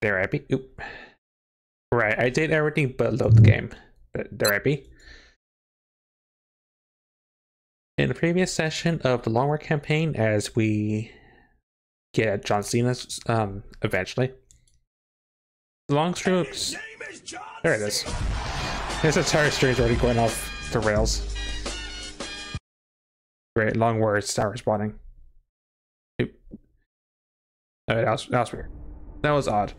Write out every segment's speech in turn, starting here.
There I be. Oop. Right, I did everything but load the game. I be. In the previous session of the Long War campaign, as we get John Cena um, eventually. Long strokes. There it is. This entire stream is already going off the rails. Great, long words, star responding. Oop. Oh, that was, that was weird. That was odd.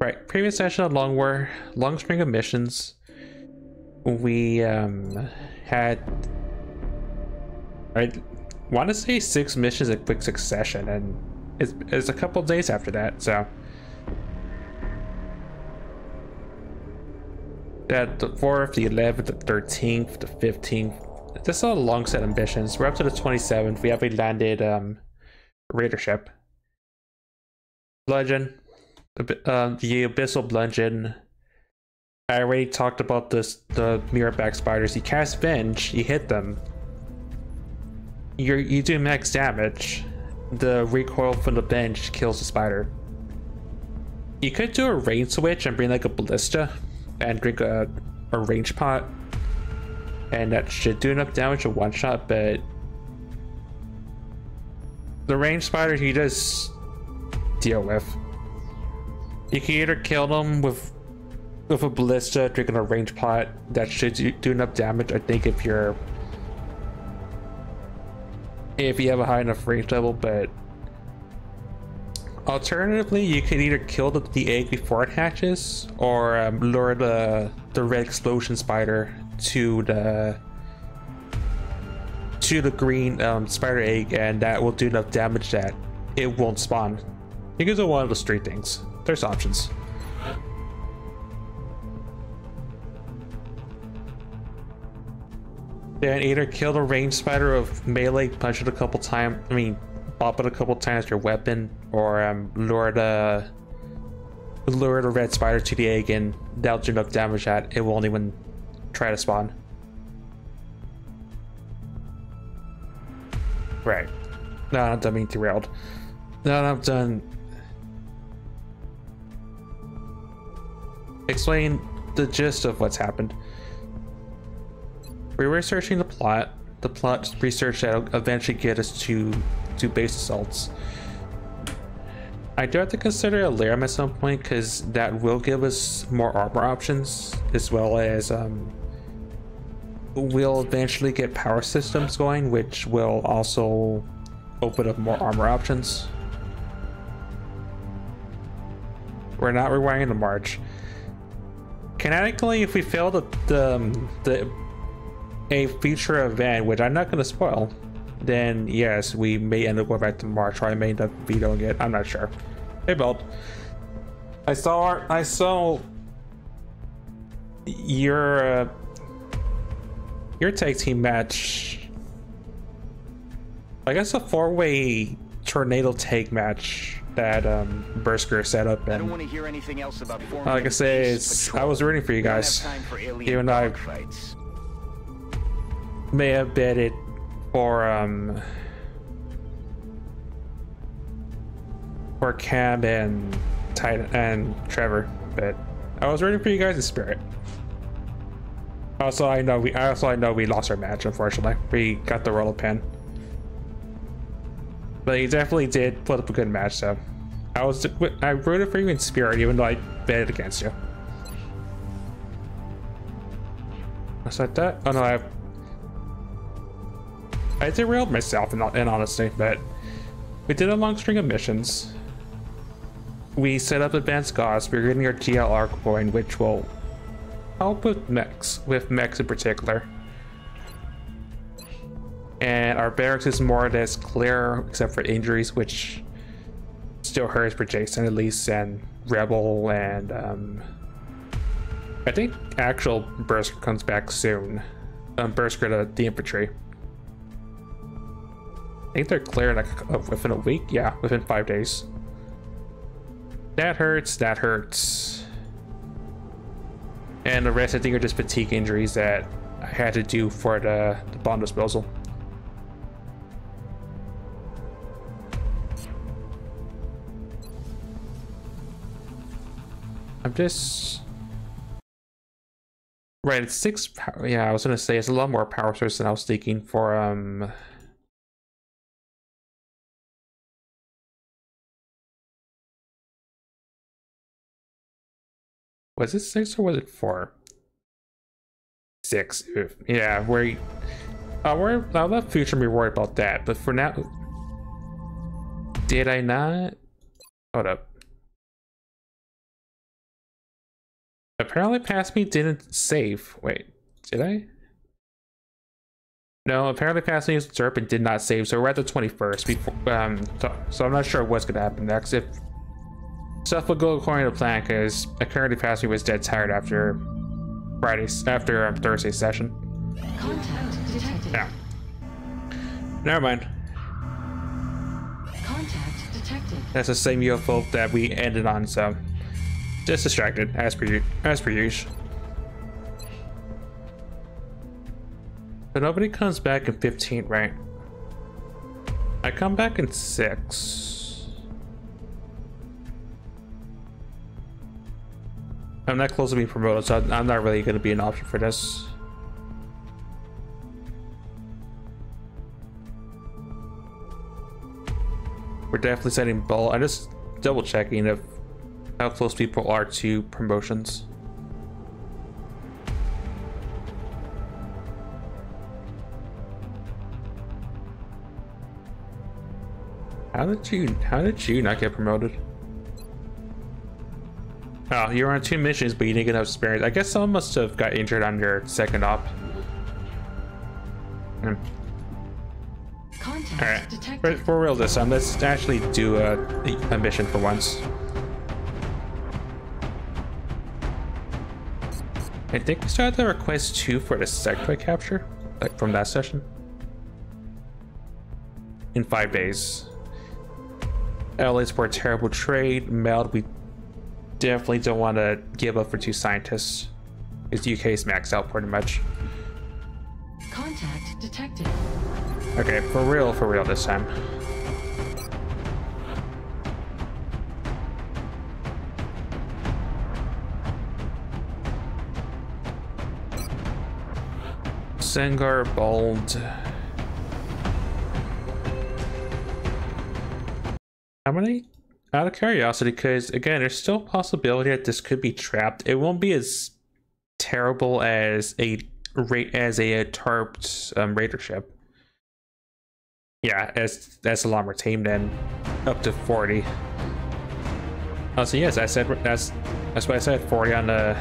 Right, previous session of Long War, long string of missions. We um, had, I want to say six missions in quick succession, and it's, it's a couple days after that, so. That the 4th, the 11th, the 13th, the 15th. This is a long set of missions. We're up to the 27th. We have a landed um, raider Bludgeon, uh, the Abyssal Bludgeon. I already talked about this. The mirrorback spiders. You cast Venge, you hit them. You you do max damage. The recoil from the Venge kills the spider. You could do a range switch and bring like a ballista and drink a, a range pot. And that should do enough damage to one shot, but the range spider he just deal with. You can either kill them with with a ballista, drinking a range pot that should do enough damage. I think if you're if you have a high enough range level, but alternatively, you can either kill the, the egg before it hatches, or um, lure the the red explosion spider to the to the green um, spider egg, and that will do enough damage that it won't spawn. You can do one of those three things. There's options. Then either kill the range spider of melee, punch it a couple times. I mean, pop it a couple times your weapon, or um, lure the lure the red spider to the egg, and that'll enough damage that it won't even try to spawn. Right. Now I'm done being derailed. Now I'm done explain the gist of what's happened. We were researching the plot, the plot research that will eventually get us to to base assaults. I do have to consider a Laram at some point because that will give us more armor options as well as um, we'll eventually get power systems going which will also open up more armor options. We're not rewiring the march. Canonically, if we fail the, the, um, the a future event, which I'm not going to spoil, then yes, we may end up going back to March, or I may end up vetoing it. I'm not sure. Hey, Belt. I saw I saw your uh, your tag team match. I guess a four-way tornado tag match that um, Berserker set up. And I don't want to hear anything else about like I say, it's, I was rooting for you guys, even though I fights. may have betted for um for Cam and Titan and Trevor, but I was rooting for you guys in spirit. Also, I know we also I know we lost our match. Unfortunately, we got the roller pin. But he definitely did put up a good match, so I was I rooted for you in spirit, even though I betted against you. I said that. Oh no, I I derailed myself in, in honesty, but we did a long string of missions. We set up advanced gods. We're getting our GLR coin, which will help with mechs, with mechs in particular and our barracks is more or less clear except for injuries which still hurts for Jason at least and Rebel and um, I think actual Berserker comes back soon. Um, Berserker the, the infantry. I think they're clear like uh, within a week? Yeah within five days. That hurts that hurts. And the rest I think are just fatigue injuries that I had to do for the, the bomb disposal just right. It's six. Power, yeah, I was gonna say it's a lot more power source than I was thinking for um. Was it six or was it four? Six. Yeah, where. Uh, we're, I'll let future be worried about that, but for now. Did I not? Hold up. Apparently past me didn't save. Wait, did I? No, apparently past me used Zerp and did not save, so we're at the 21st. Before, um, so, so I'm not sure what's gonna happen next. If stuff will go according to plan, because apparently past me was dead tired after Friday's after um, Thursday's session. Contact detected. Yeah. Never mind. Contact detected. That's the same UFO that we ended on, so. Just distracted, as per as per usual. But nobody comes back in 15, right? I come back in 6. I'm not close to being promoted, so I'm not really going to be an option for this. We're definitely sending ball. I'm just double checking if how close people are to promotions. How did you how did you not get promoted? Oh, you were on two missions, but you didn't get enough experience. I guess someone must have got injured on your second op. Hmm. Alright, for, for, real this time, let's actually do a, a mission for once. I think we started the request two for the sectoid capture, like from that session. In five days. LA's for a terrible trade. Meld, we definitely don't want to give up for two scientists. Because UK's maxed out pretty much. Contact detected. Okay, for real, for real this time. Sengar Vald. How many? Out of curiosity, because again, there's still a possibility that this could be trapped. It won't be as terrible as a rate as a, a tarped um, raider ship. Yeah, as that's a lot more tame than up to 40. Oh, so yes, I said that's that's why I said 40 on the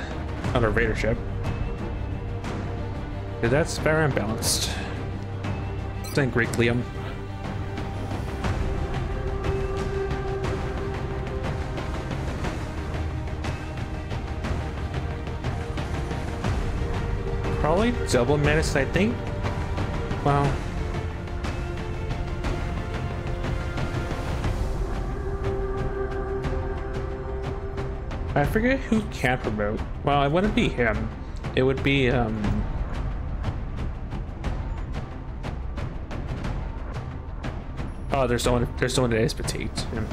on a raider ship. That's very unbalanced. Thank Greek Liam. Probably double menace, I think. Wow. I forget who can promote. Well, it wouldn't be him. It would be, um... Oh, there's someone. There's someone that is petite. Yeah.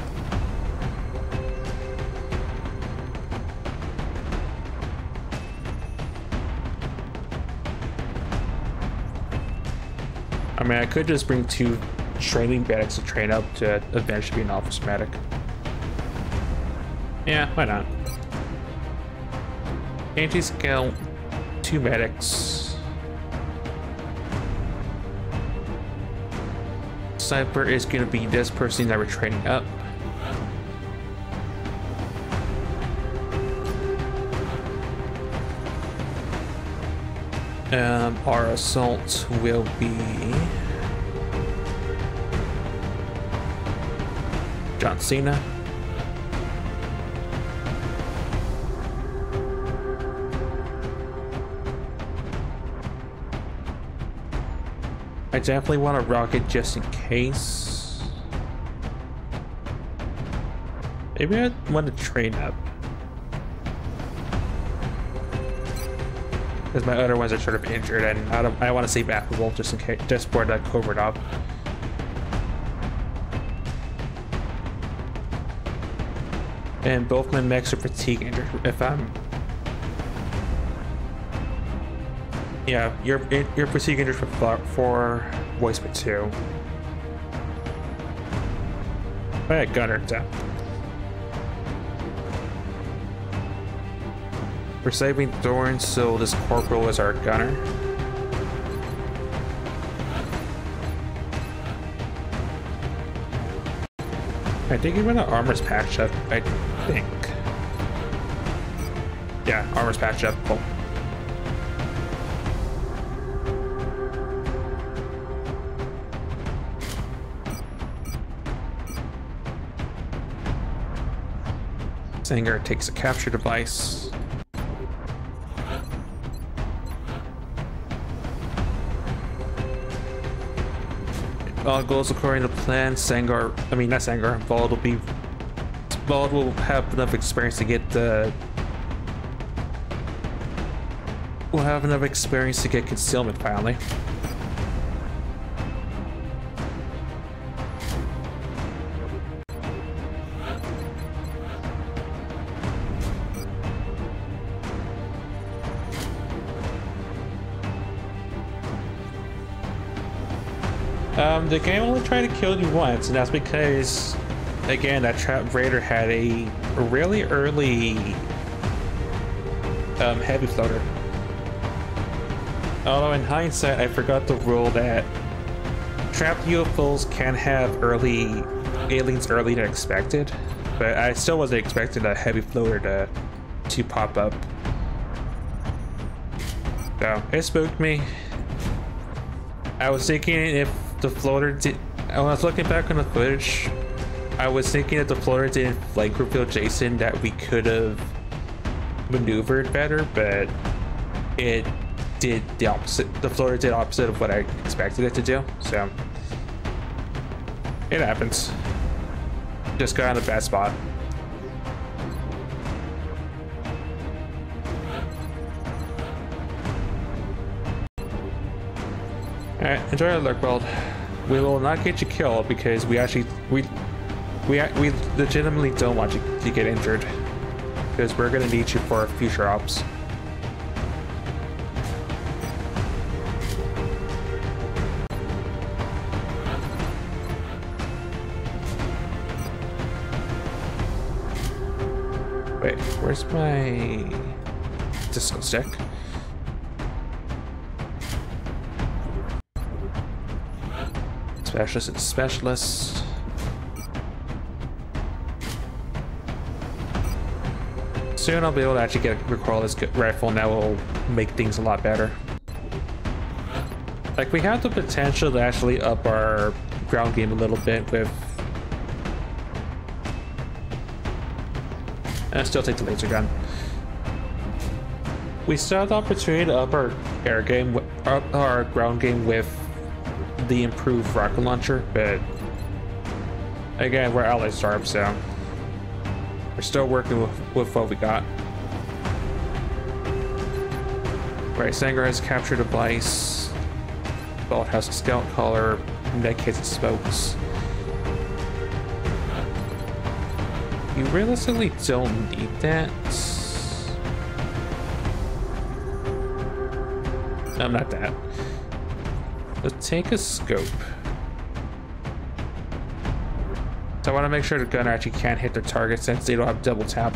I mean, I could just bring two training medics to train up to eventually be an office medic. Yeah, why not? Anti-scale, two medics. Sniper is going to be this person that we're training up. Um, our assault will be John Cena. I definitely want a rocket just in case. Maybe I want to train up. Because my other ones are sort of injured and I don't I want to save affable just in case just for the covert op. And both my mechs are fatigue injured. If I'm... Yeah, you're, you're fatigue injured for, for voice but two. Alright, gunner down. We're saving Thorn, so this corporal is our gunner. I think even the armor's patched up, I think. Yeah, armor's patched up. Sanger takes a capture device. all goes according to plan, Sangar, I mean not Sangar, Vald will be, Vald will have enough experience to get the, will have enough experience to get concealment finally. Um, the game only tried to kill you once, and that's because, again, that Trap Raider had a really early um, heavy floater. Although in hindsight, I forgot the rule that trapped UFOs can have early aliens earlier than expected, but I still wasn't expecting a heavy floater to to pop up. So it spooked me. I was thinking if the floater did. When I was looking back on the footage, I was thinking that the floater didn't like reveal Jason that we could have maneuvered better, but it did the opposite. The floater did opposite of what I expected it to do. So it happens. Just got on the bad spot. Alright, enjoy your lurk world. We will not get you killed because we actually we we we legitimately don't want you to get injured because we're gonna need you for future ops. Wait, where's my disco stick? Specialist and specialist. Soon I'll be able to actually get recoil this rifle and that will make things a lot better. Like we have the potential to actually up our ground game a little bit with and still take the laser gun. We still have the opportunity to up our air game, up our ground game with the improved rocket launcher, but again, we're alloy starved, so we're still working with, with what we got. Right, Sanger has captured a device. Belt has a scout collar. Hits and spokes. You realistically don't need that. I'm not that. Let's take a scope. So I want to make sure the gunner actually can't hit their target since they don't have double tap.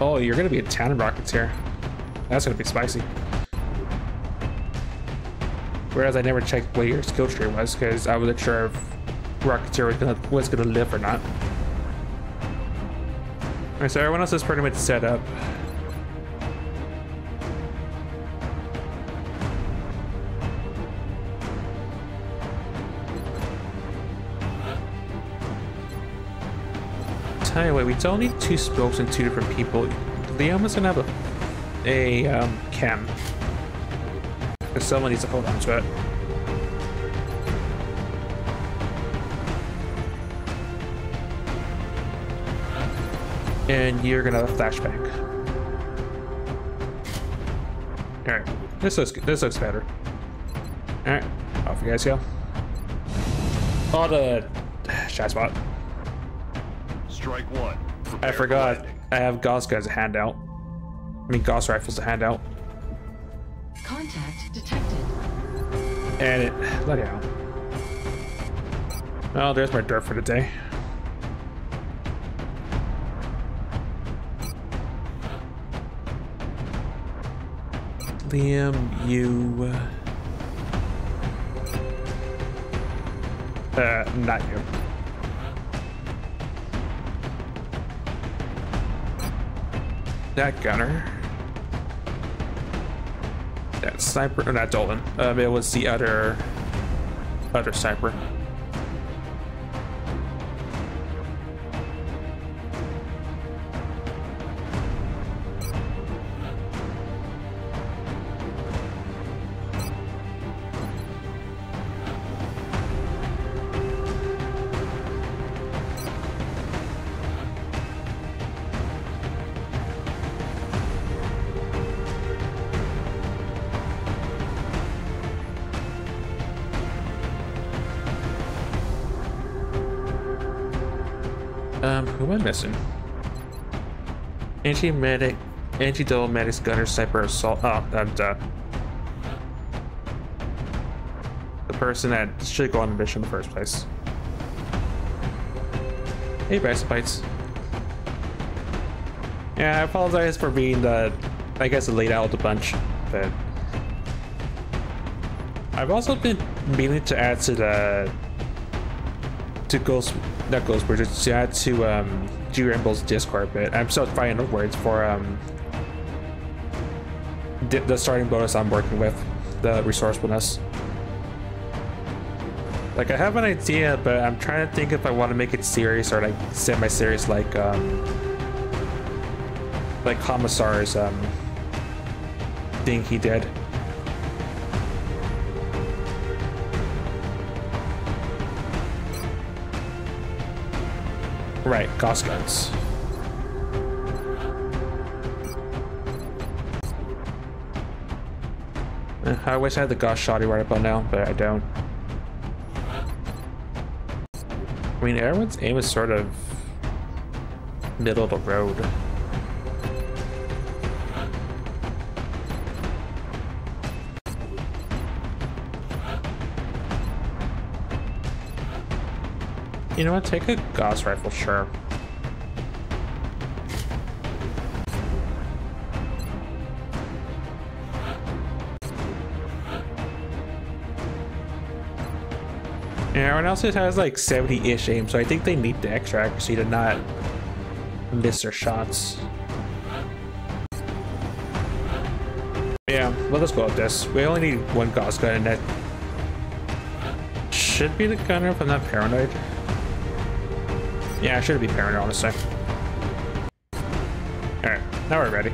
Oh, you're going to be a ton of rockets here. That's going to be spicy. Whereas I never checked what your skill tree was because I wasn't sure if Rocketeer was gonna, was gonna live or not. Alright, so everyone else is pretty much set up. Tell you what, we don't need two smokes and two different people. Liam is gonna have a, a um, chem. Because someone needs to hold on to it. And you're gonna have a flashbang. Alright, this looks this looks better. Alright, off you guys go. Oh, the shot spot. Strike one. I forgot. landing. I have Gauss guns a handout. I mean, Gauss rifles a handout. Contact detected. And it. Let it out. Well, there's my dirt for the Liam, you. Uh, not you. That gunner. That sniper, or not Dolan. Um, it was the other, other sniper. Missing? Anti-medic, anti-dual medics, gunner, sniper, assault. Oh, and uh, the person that should go on the mission in the first place. Hey, Bryce Bites. Yeah, I apologize for being the, I guess, the late out the bunch, but I've also been meaning to add to the to Ghost, not Ghost Bridges, to add to um, G Discord, but I'm still finding the words for um, the starting bonus I'm working with, the resourcefulness. Like I have an idea, but I'm trying to think if I want to make it serious or like semi-serious, like um, like Commissar's um thing he did. Right, Gauss guns. Eh, I wish I had the Gauss shotty right up on now, but I don't. I mean, everyone's aim is sort of middle of the road. You know what? Take a Gauss rifle, sure. Everyone else just has like 70-ish aim, so I think they need the extra accuracy to not miss their shots. Yeah, let us go with this. We only need one Gauss gun, and that should be the gunner if I'm not paranoid. Yeah, I should be paranoid, honestly. Alright, now we're ready.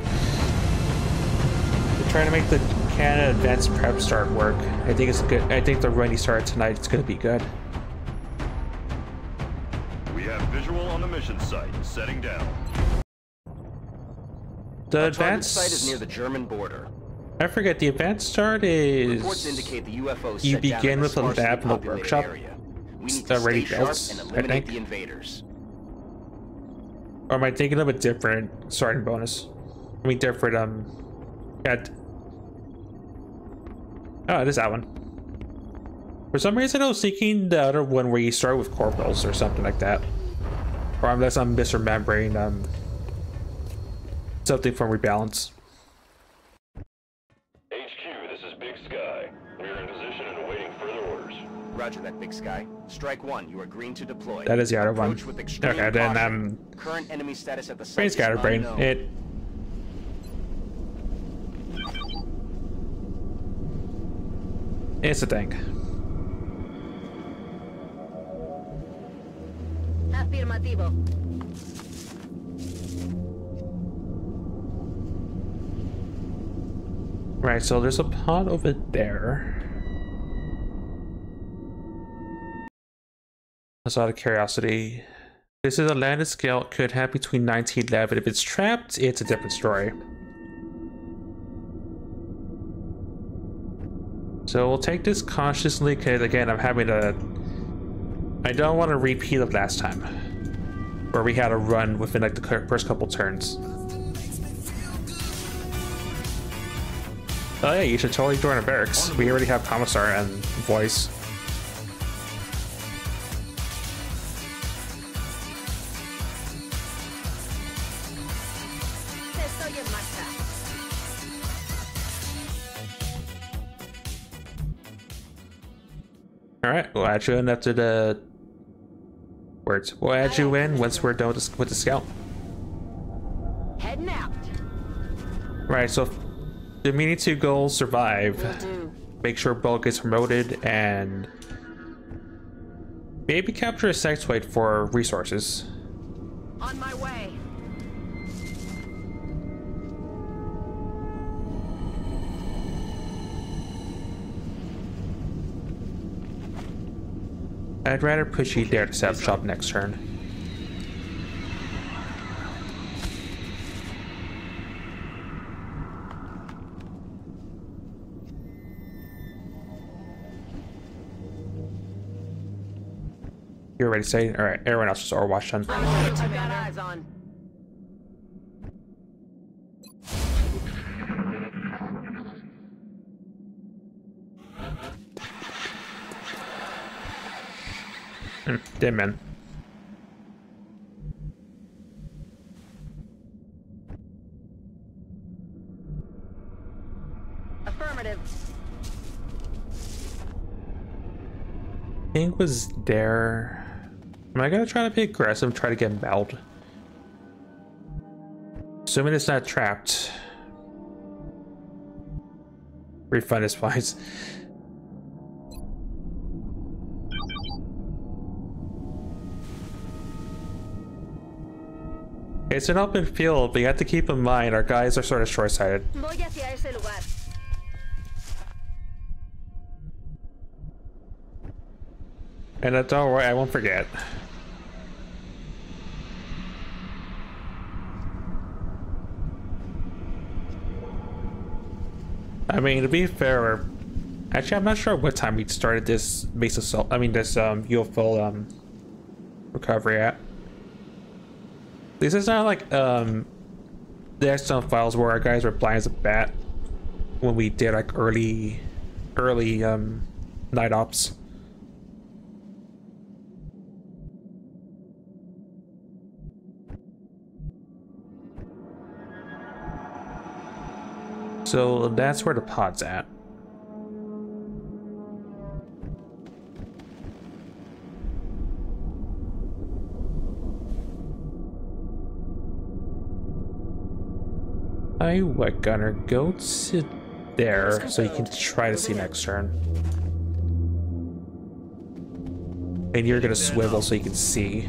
We're trying to make the Canada Advanced Prep start work. I think it's good. I think the run you start tonight is going to be good. We have visual on the mission site. Setting down. The Our advanced site is near the German border. I forget the advanced start is Reports indicate the UFO you set down begin in a with a lab in a populated workshop. Area. We It's need to already stay sharp built, and eliminate the invaders. Or am I thinking of a different starting bonus? I mean different um at Oh, it is that one. For some reason I was thinking the other one where you start with corporals or something like that. Or unless I'm misremembering um something from rebalance. Roger that, Big Sky. Strike one. You are green to deploy. That is the other one. With Okay, then um Current enemy status at the site brain scatterbrain. It It's a thing. Afirmativo. Right, so there's a pod over there. That's out of curiosity. This is a landed scale, could have between 1911. If it's trapped, it's a different story. So we'll take this cautiously because again I'm having to I don't want to repeat of last time where we had a run within like the first couple turns. Oh yeah, you should totally join our barracks. We already have commissar and voice. All right, we'll add you in after the words. We'll add you in once we're done with the, with the scout. Heading out. Right, so the meaning two goals survive. Will. Make sure Bull gets promoted and maybe capture a sectoid for resources. On my way. I'd rather push you there to set up shop next turn. You're ready to say? Alright, everyone else just is Overwatch then. I'm on it. I've got eyes on. Dim man. Affirmative. King was there. Am I gonna try to be aggressive, try to get Meld? Assuming it's not trapped. Refund his fines. It's an open field, but you have to keep in mind our guys are sort of short-sighted. Voy hacia ese lugar. And uh, don't worry, I won't forget. I mean, to be fair, actually, I'm not sure what time we started this base assault. I mean, this um UFO um recovery at. This is not like um the external files where our guys were blind as a bat when we did like early, early um night ops. So that's where the pod's at. I what gunner go sit there so you can try to see next turn. And you're gonna swivel so you can see.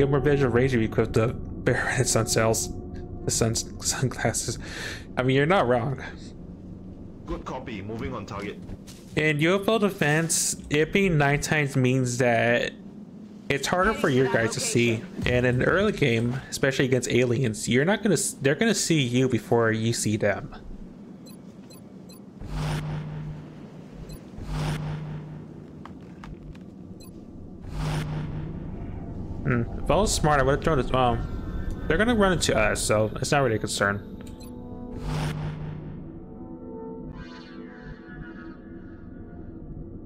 Get more visual range if you equip the Baronet sun cells, the sun sunglasses. I mean, you're not wrong. Good copy. Moving on target. In UFO defense, it being night times means that it's harder for your guys to see. And in the early game, especially against aliens, you're not gonna. They're gonna see you before you see them. Hmm. If I was smart, I would have thrown it. Um, they're gonna run into us, so it's not really a concern.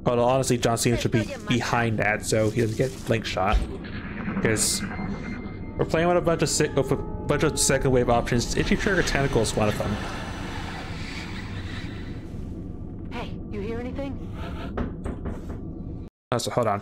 Although honestly, John Cena should be behind that, so he doesn't get blink shot. Because we're playing with a bunch of sick, with a bunch of second wave options. Itchy Trigger Tentacle is one of them. Hey, you hear anything? Oh, so hold on.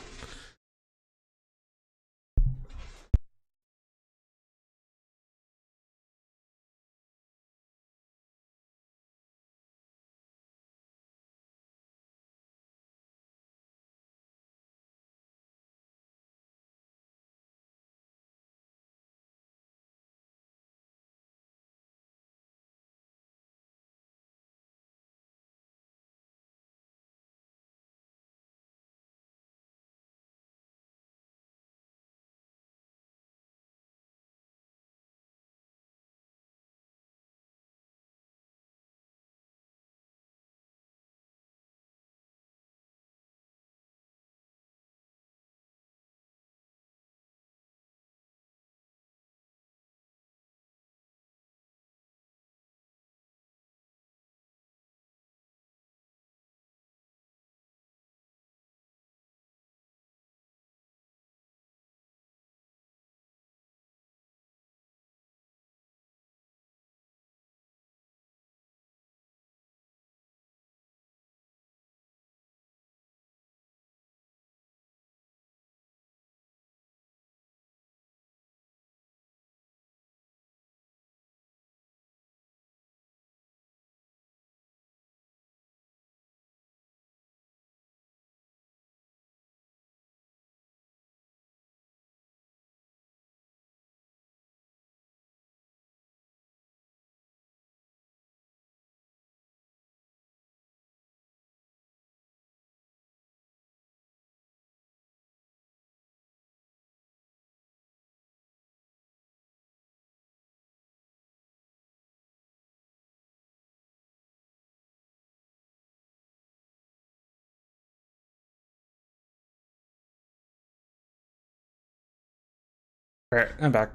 Alright, I'm back.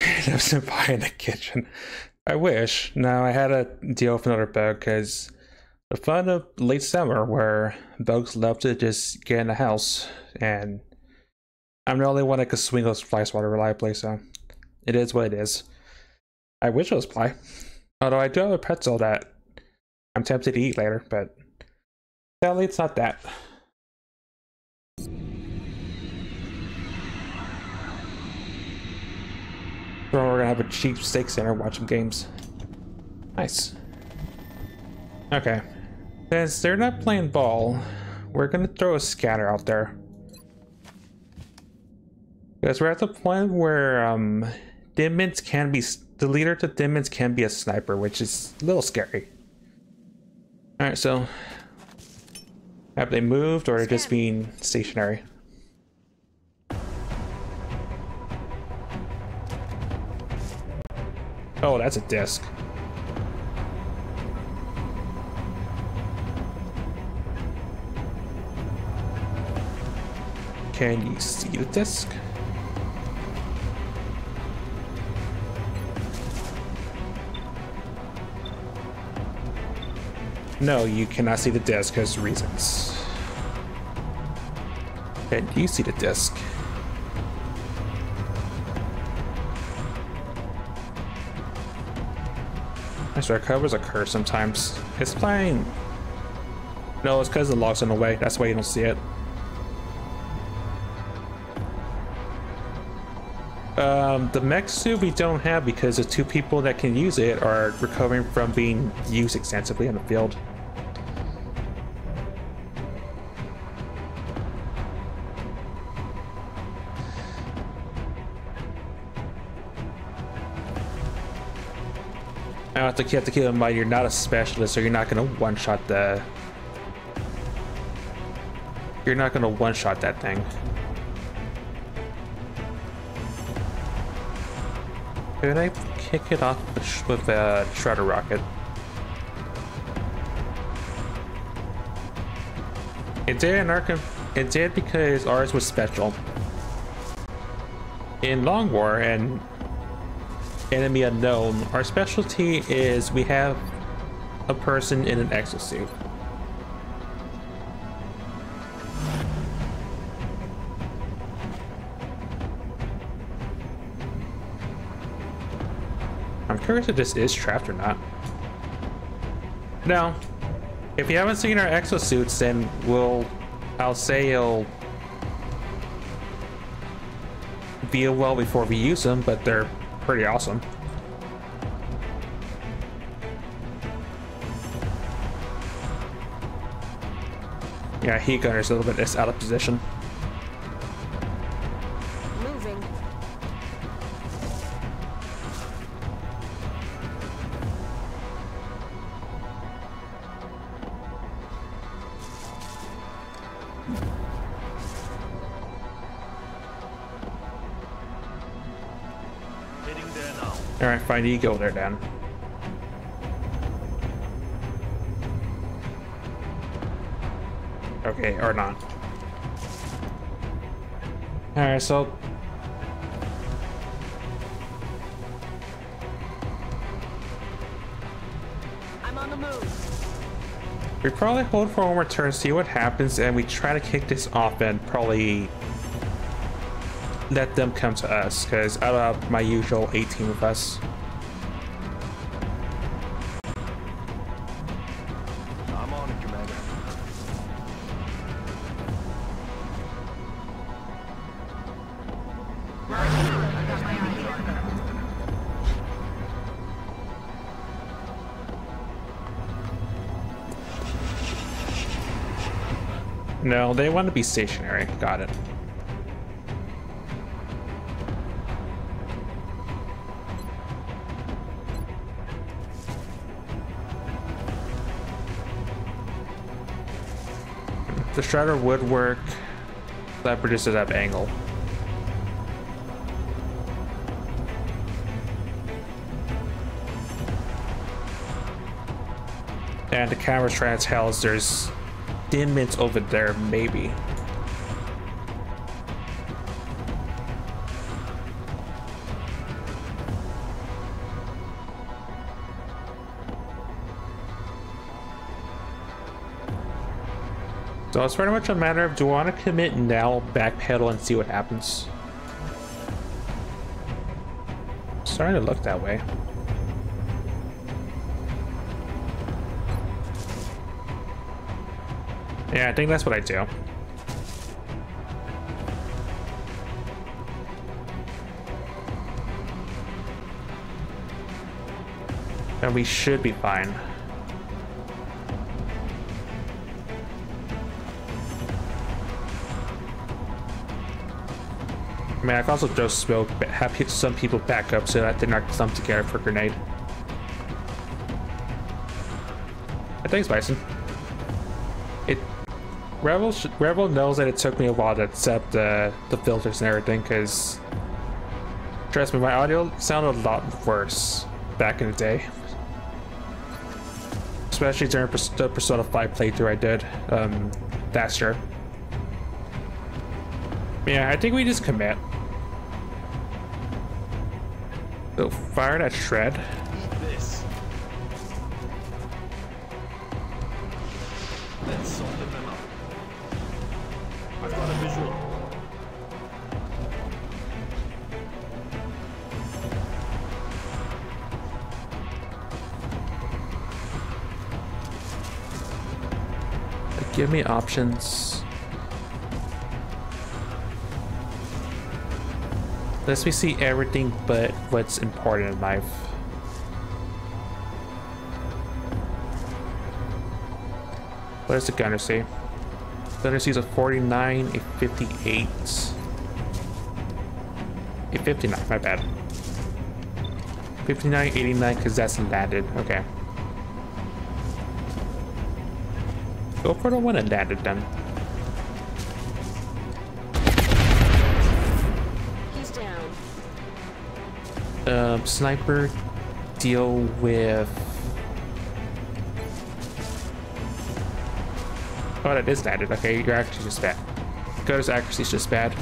There's a pie in the kitchen. I wish. Now I had to deal with another bug because the fun of late summer where bugs love to just get in the house and I'm the only one that can swing those fly swatter reliably, so it is what it is. I wish it was pie. Although I do have a pretzel that I'm tempted to eat later, but sadly it's not that. So we're gonna have a cheap steak center, watch some games. Nice. Okay. Since they're not playing ball, we're gonna throw a scanner out there. Because we're at the point where um Dim Mints can be the leader to Dim Mints can be a sniper, which is a little scary. Alright, so have they moved or just being stationary? Oh, that's a disc. Can you see the disc? No, you cannot see the disc because reasons. Can you see the disc? Mr. Covers occur sometimes. It's playing. No, it's because the log's in the way. That's why you don't see it. Um, the mech suit we don't have because the two people that can use it are recovering from being used extensively in the field. I have to, you have to keep in mind you're not a specialist, so you're not to one-shot the... You're not to one-shot that thing. Could I kick it off with a uh, shredder rocket? It did in. It did because ours was special. In Long War and Enemy Unknown, our specialty is we have a person in an exosuit. I'm curious if this is trapped or not. Now, if you haven't seen our exosuits, then we'll, I'll say you'll be a well before we use them, but they're pretty awesome. Yeah, heat gunner's a little bit out of position. Alright, fine, you go there, Dan. Okay, or not. Alright, so... I'm on the move. We probably hold for one more turn, see what happens, and we try to kick this off and probably let them come to us, because I don't have my usual 18 with us. No, they want to be stationary. Got it. The shredder would work. That produces that angle. And the camera trying to tell us there's 10 minutes over there, maybe. So it's pretty much a matter of do I want to commit now, backpedal, and see what happens. Starting to look that way. Yeah, I think that's what I do. And we should be fine. I mean, I can also throw smoke, but have some people back up so that they're not clumped together for grenade. Thanks, Bison. It Rebel Rebel knows that it took me a while to accept the the filters and everything, because trust me, my audio sounded a lot worse back in the day. Especially during the Persona 5 playthrough I did um, last. Yeah, I think we just commit. So fire that shred. Give me options. Lets see everything but what's important in life. What does the gunner say? Gunner sees a 49, a 58. A 59, my bad. 59, 89, because that's landed. Okay. Go for the one that landed then. um, sniper deal with... Oh, that is landed. Okay, you're actually just bad. Dakota's accuracy is just bad.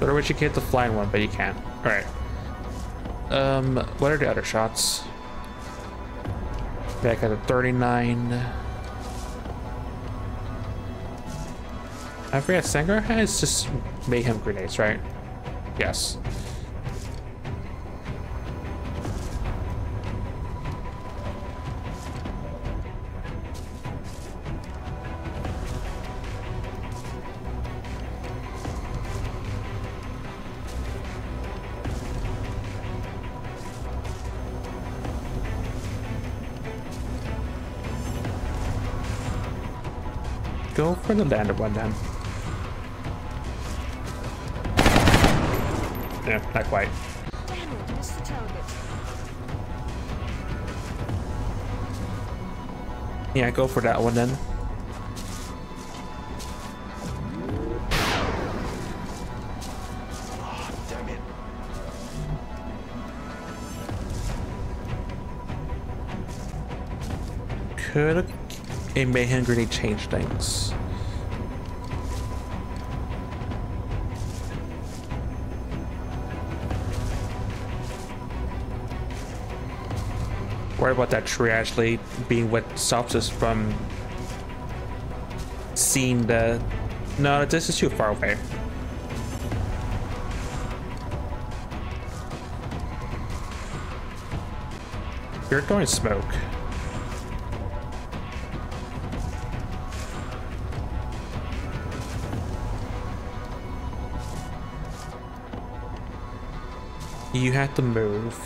I wish you could hit the flying one, but you can't. Alright. Um, what are the other shots? Back at the 39. I forget, Sengar has just mayhem grenades, right? Yes. Go for the landed one then. Yeah, not quite. Yeah, go for that one then. Damn it. A mayhem grenade change things? Worry about that tree actually being what stops us from seeing the... No, this is too far away. You're throwing smoke. You have to move.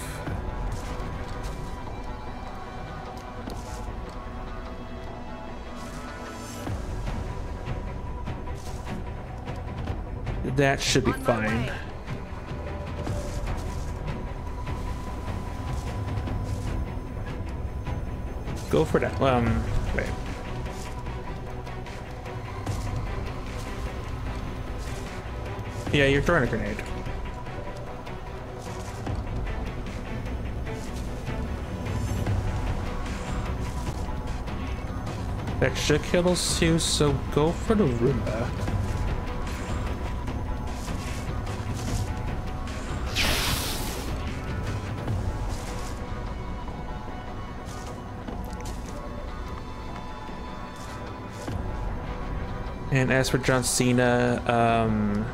That should be fine. Go for that. Um, wait. Yeah, you're throwing a grenade. extra kills too, so go for the Roomba. And as for John Cena, um,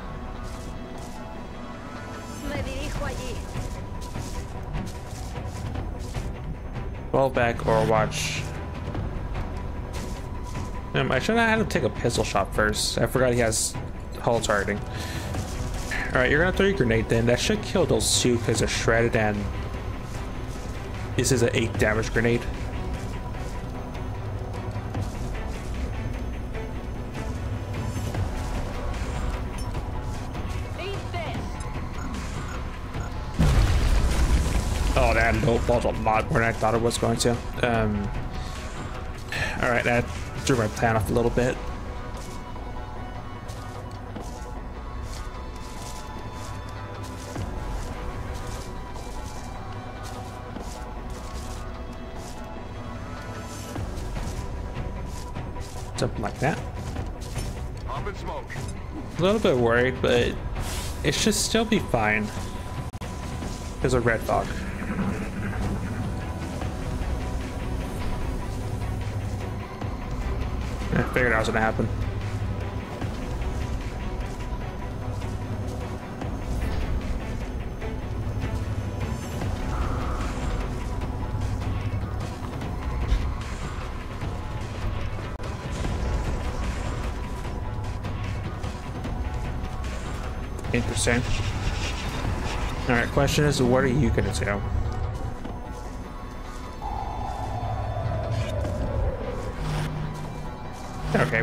Well back or watch um, I should have had him take a pistol shot first. I forgot he has holo targeting. Alright, you're gonna throw your grenade then. That should kill those two because they're shredded and this is an 8 damage grenade. Oh, that lowballed a lot more than I thought it was going to. Um, Alright, that threw my plan off a little bit. Something like that. Up in smoke. A little bit worried, but it should still be fine. There's a red fog. Figured that was gonna happen. Interesting. Alright, question is, what are you gonna do?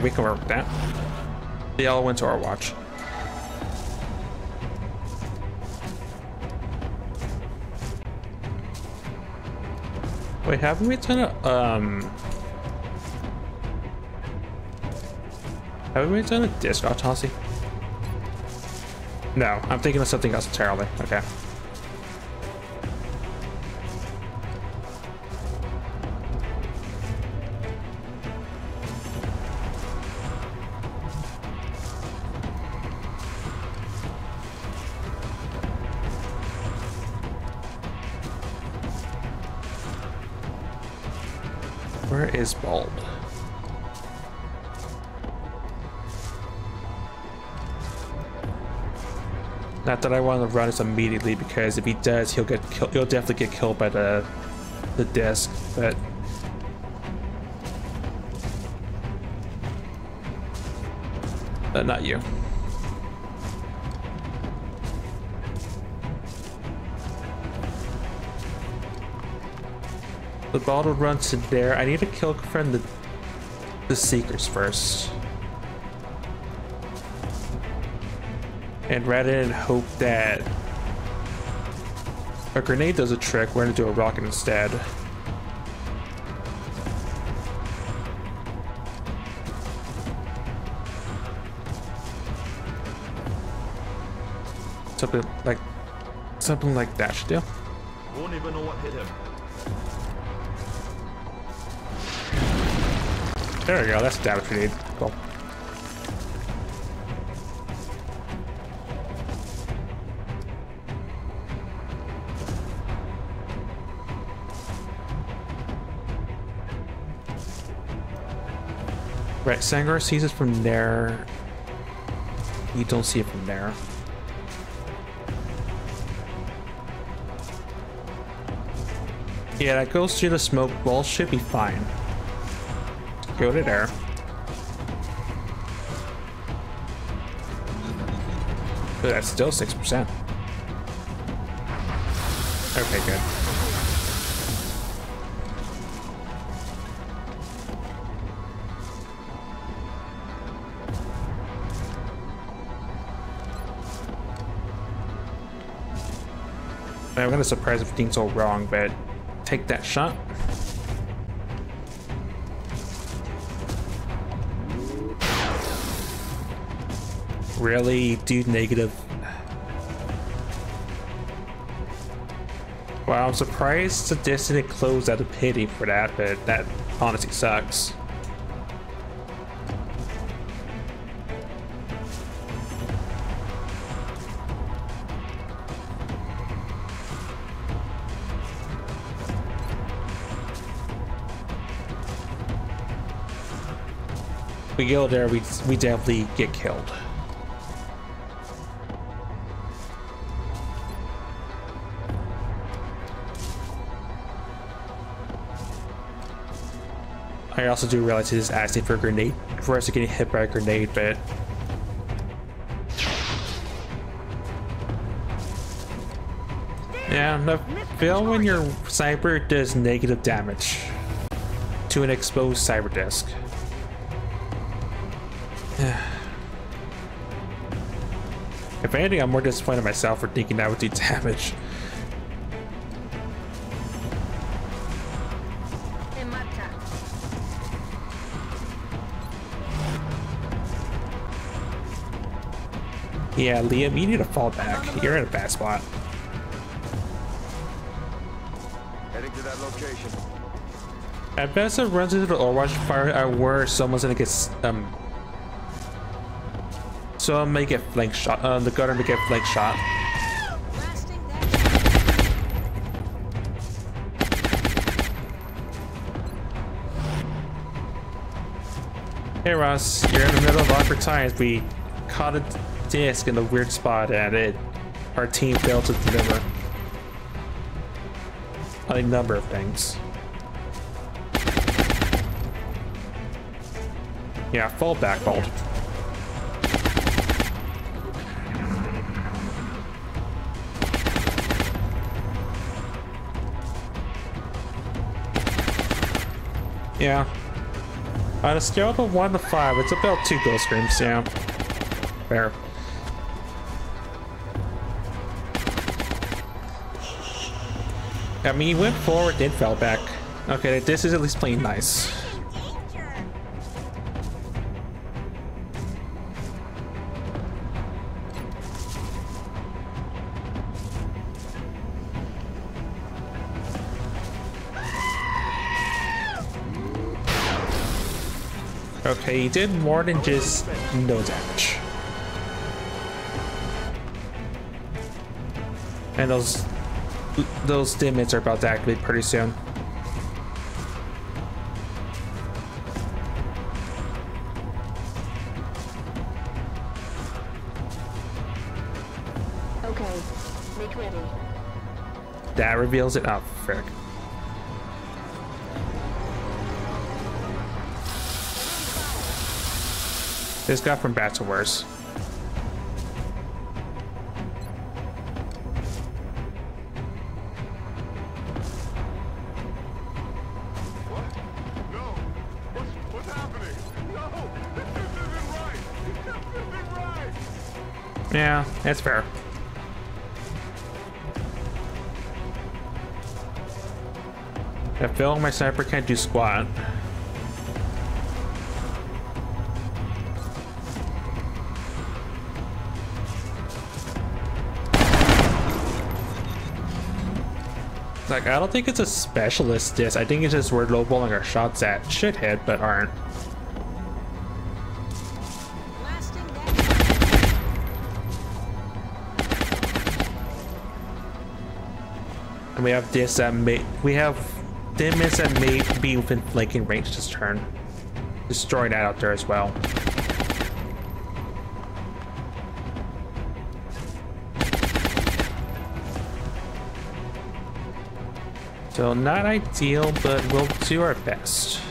We can work with that. The yellow went to our watch. Wait, haven't we done a, um... Haven't we done a disc autopsy? No, I'm thinking of something else entirely. Okay. Is Bulb? Not that I want to run this immediately because if he does, he'll get killed. He'll definitely get killed by the the disc. But but not you. The ball will run to there. I need to kill confirm the the seekers first. And rather than hope that a grenade does a trick, we're gonna do a rocket instead. Something like something like that should do. Won't even know what hit him. There we go, that's a damage need. Cool. Right, Sangar sees it from there. You don't see it from there. Yeah, that goes through the smoke. Ball should be fine. Go to there. But that's still 6%. Okay, good. I'm gonna surprise if things all wrong, but take that shot. Really, dude, negative. Wow, I'm surprised the Destiny closed out of pity for that, but that honestly sucks. we go there, we we definitely get killed. I also do realize he's asking for a grenade for us to get hit by a grenade, but yeah, the fail when your sniper does negative damage to an exposed cyber disk. if anything, I'm more disappointed in myself for thinking that would do damage. Yeah, Liam, you need to fall back. You're in a bad spot. Heading to that location. At best, it runs into the Overwatch fire uh, where someone's gonna get s- um. Someone may get flank shot. Uh, the gunner may get flank shot. Hey Ross, you're in the middle of awkward times. We caught a disc in a weird spot, and it our team failed to deliver on a number of things. Yeah, fall back, Bolt. Yeah. On a scale of 1 to 5, it's about 2 ghost screams, yeah. Fair. I mean, he went forward, then fell back. Okay, this is at least playing nice. Okay, he did more than just no damage. And those those stimulants are about to activate pretty soon. Okay. Make ready. That reveals it. Oh, frick. This got from bad to worse. Yeah, that's fair. I feel like my sniper can't do squat. Like, I don't think it's a specialist disc. I think it's just we're lowballing our shots at shithead, but aren't. And we have this um, that may we have Dimmits that may be within flanking range this turn. Destroy that out there as well. So not ideal, but we'll do our best.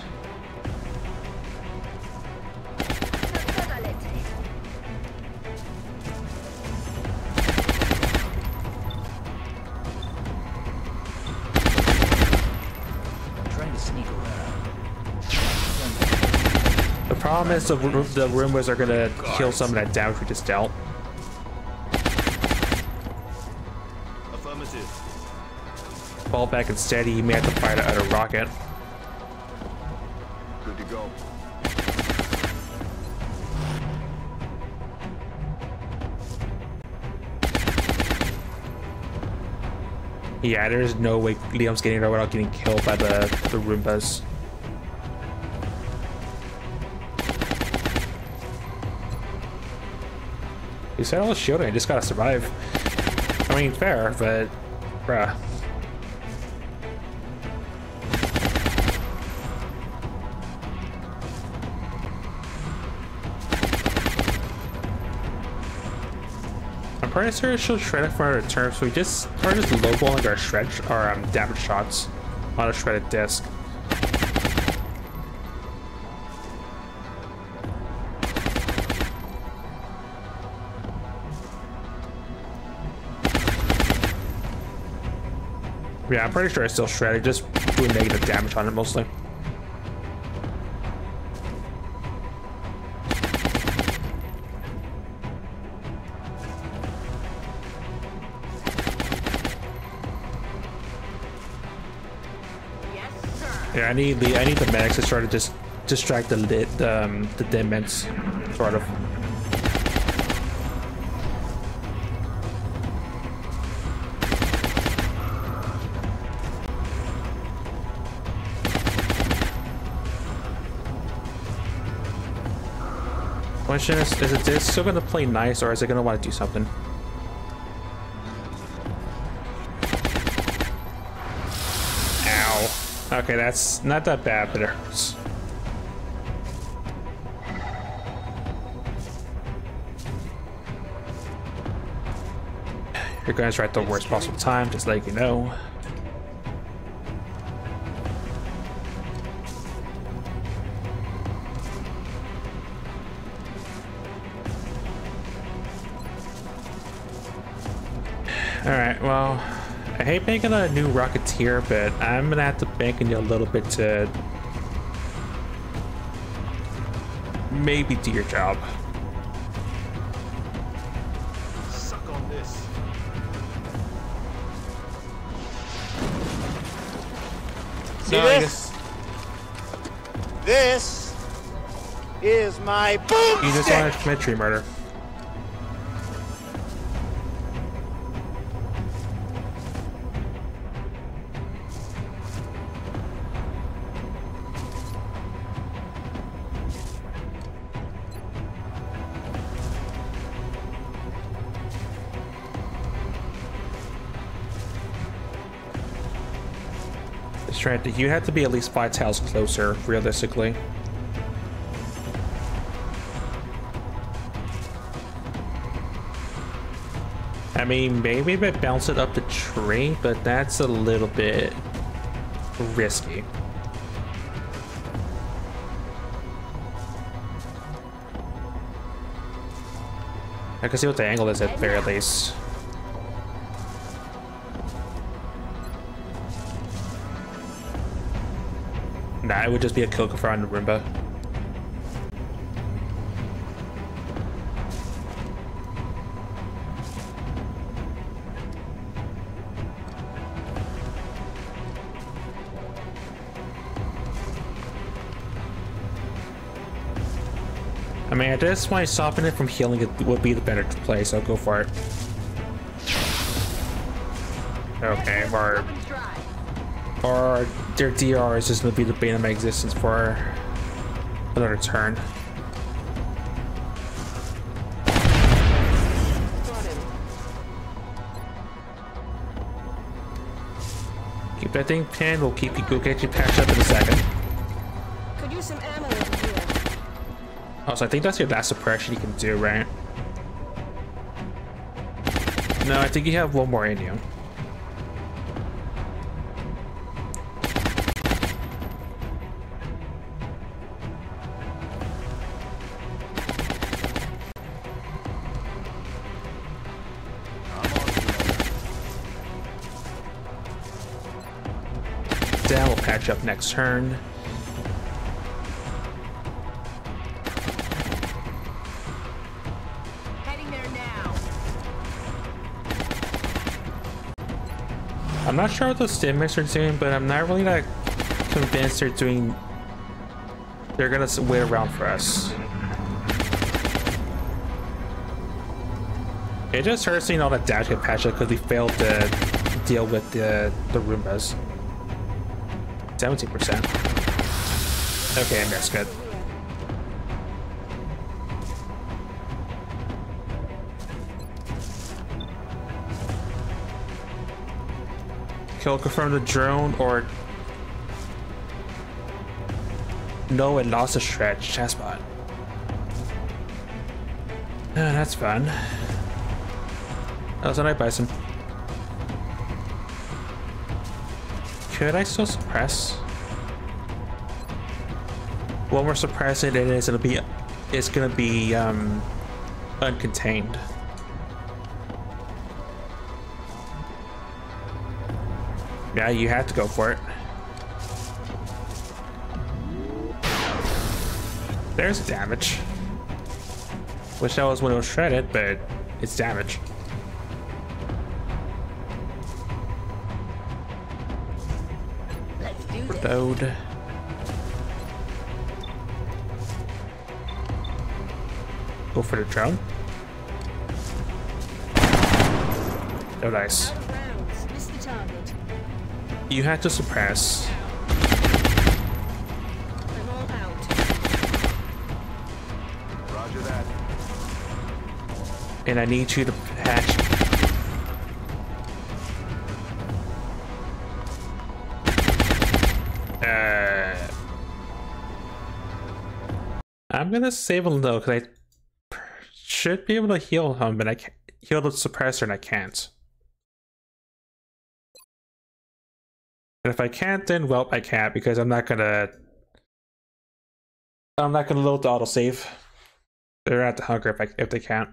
The problem is the, Roombas are gonna kill some of that damage we just dealt. Affirmative. Fall back and steady, you may have to fire out rocket. Good to go. Yeah, there's no way Liam's getting there without getting killed by the, the Roombas. He said oh, all shielding, I just gotta survive. I mean, fair, but... bruh. I'm pretty sure she'll shred it for her return, so we just are just lowballing our shred, our um, damage shots on a shredded disc. Yeah, I'm pretty sure it's still shredded, just doing negative damage on it mostly. Yes. Yeah, I need the I need the medics to try to just distract the lit um the demons, sort of. Is, is it still gonna play nice or is it gonna want to do something? Ow. Okay, that's not that bad, but it hurts. You're to try at the worst possible time, just like you know. I making a new Rocketeer, but I'm gonna have to bank on you a little bit to maybe do your job. Suck on this. See No, this? This is my boom You just want to commit tree murder. To, you have to be at least five tiles closer, realistically. I mean, maybe if I bounce it up the tree, but that's a little bit risky. I can see what the angle is at very least. It would just be a kill confirm on the Roomba. I mean, at this point, stopping it from healing it would be the better play, so go for it. Okay, dry. or their DR is just gonna be the bane of my existence for another turn. Keep that thing pinned, we'll keep you, go get you patched up in a second. Could use some ammo here. Also, I think that's your last suppression you can do, right? No, I think you have one more in you. Then up next turn. Heading there now. I'm not sure what those stimulus are doing, but I'm not really that convinced they're doing. They're gonna wait around for us. It just hurts seeing all that dash get patched because we failed to deal with the the Roombas. 17%. Okay, that's good. Kill confirm the drone or no, it lost a stretch. chest spot. Ah, that's fun. Oh, it's a night bison. Could I still suppress? One more suppressing it is it'll be it's gonna be um uncontained. Yeah, you have to go for it. There's damage. Wish that was when it was shredded, but it's damage. Go for the drone. Oh, nice. Out of rounds. Missed the target. You had to suppress. I'm all out. Roger that. And I need you to patch. Uh, I'm gonna save him though, because I should be able to heal him, but I can't heal the suppressor and I can't. And if I can't, then well, I can't because I'm not gonna. I'm not gonna load the autosave. They're at the hunger if I if they can't.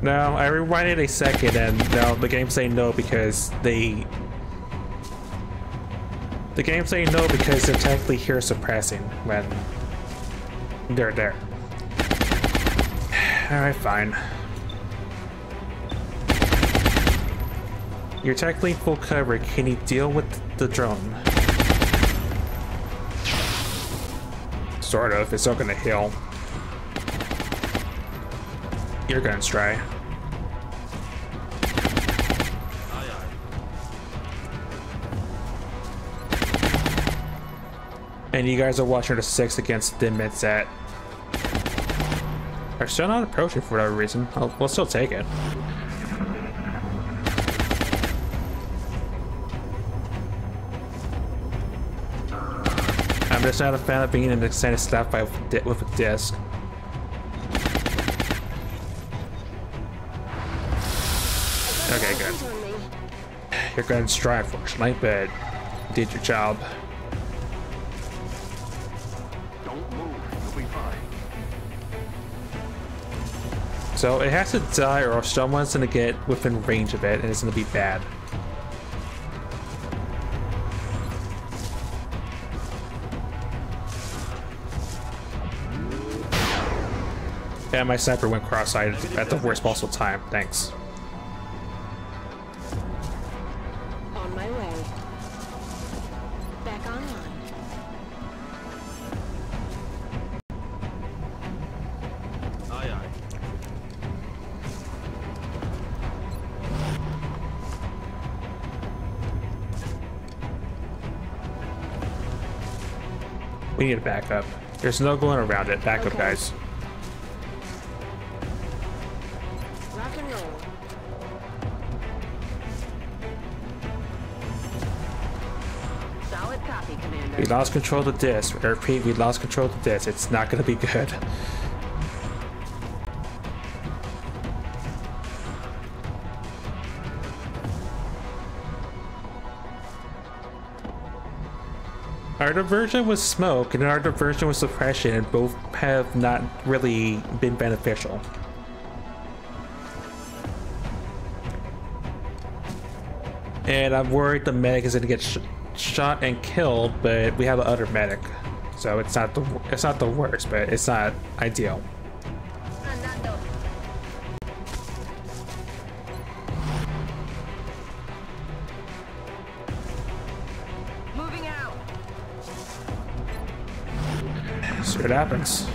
No, I rewinded a second and now the game's saying no because they the game's saying no because they're technically here suppressing when they're there. Alright, fine. You're technically full cover. Can you deal with the drone? Sort of. It's not gonna heal. You're gonna try. And you guys are watching the six against the mid set. Are still not approaching for whatever reason. I'll, we'll still take it. I'm just not a fan of being an extended staff by with a disc. Okay, good. You're going to try, unfortunately, but you did your job. So it has to die, or someone's gonna get within range of it, and it's gonna be bad. Yeah, my sniper went cross-eyed at the worst possible time. Thanks. We need a backup. There's no going around it. Backup, Okay. guys. Rock and roll. Solid copy, Commander. We lost control of the disc. I repeat, we lost control of the disc. It's not gonna be good. Our diversion was smoke and our diversion was suppression, and both have not really been beneficial. And I'm worried the medic is gonna get sh shot and killed, but we have the other medic, so it's not the it's not the worst, but it's not ideal. What happens.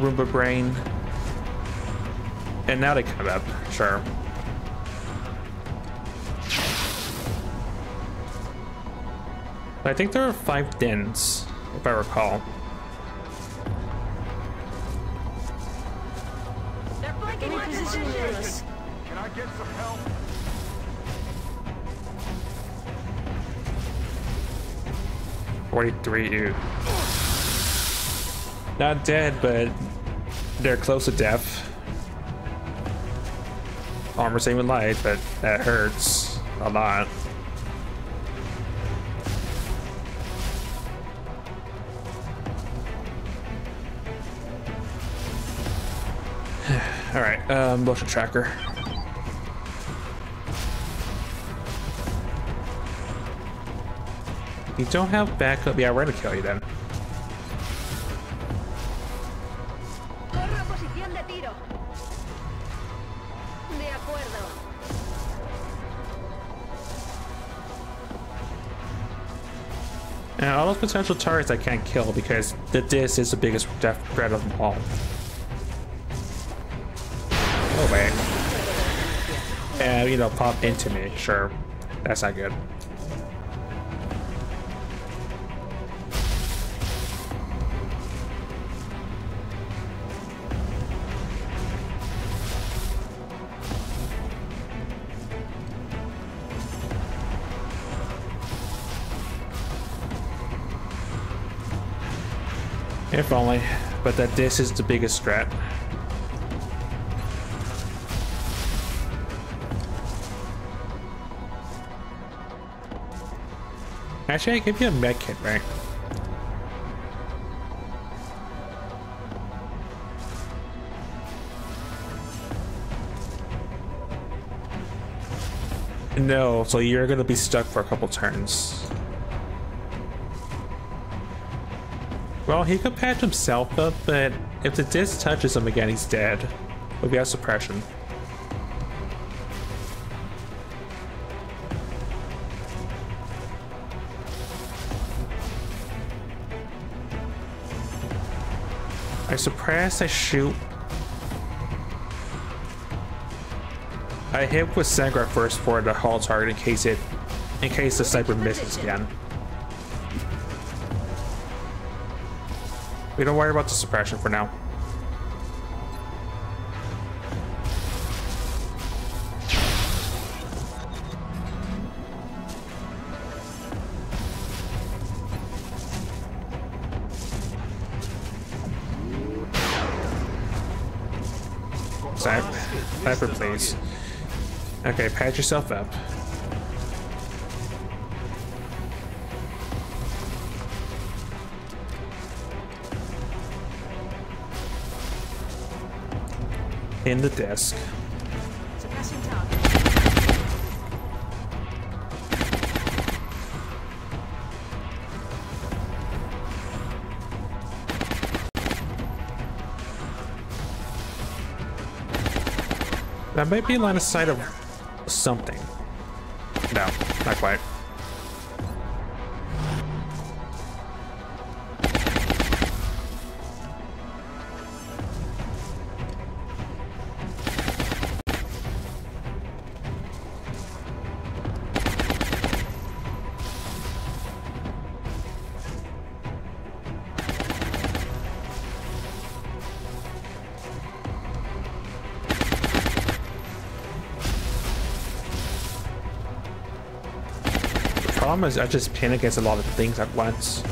Roomba brain. And now they come up, sure. I think there are five dens, if I recall. 43, ew. Not dead, but they're close to death. Armor same with light, but that hurts a lot. Alright, um, motion tracker. You don't have backup. Yeah, we're gonna kill you then. And all those potential targets I can't kill because the disc is the biggest death threat of them all. Oh wait. And you know, pop into me. Sure, that's not good. If only, but that this is the biggest threat. Actually, I give you a med kit, right? No, so you're gonna be stuck for a couple turns. Well, he could patch himself up, but if the disc touches him again, he's dead. Be out suppression. I suppress, I shoot. I hit with Sangra first for the holo target in case it in case the sniper misses again. We don't worry about the suppression for now. Sniper, please. Okay, patch yourself up. The desk. That might be line of sight of something. No, not quite. Problem is I just pin against a lot of things at once.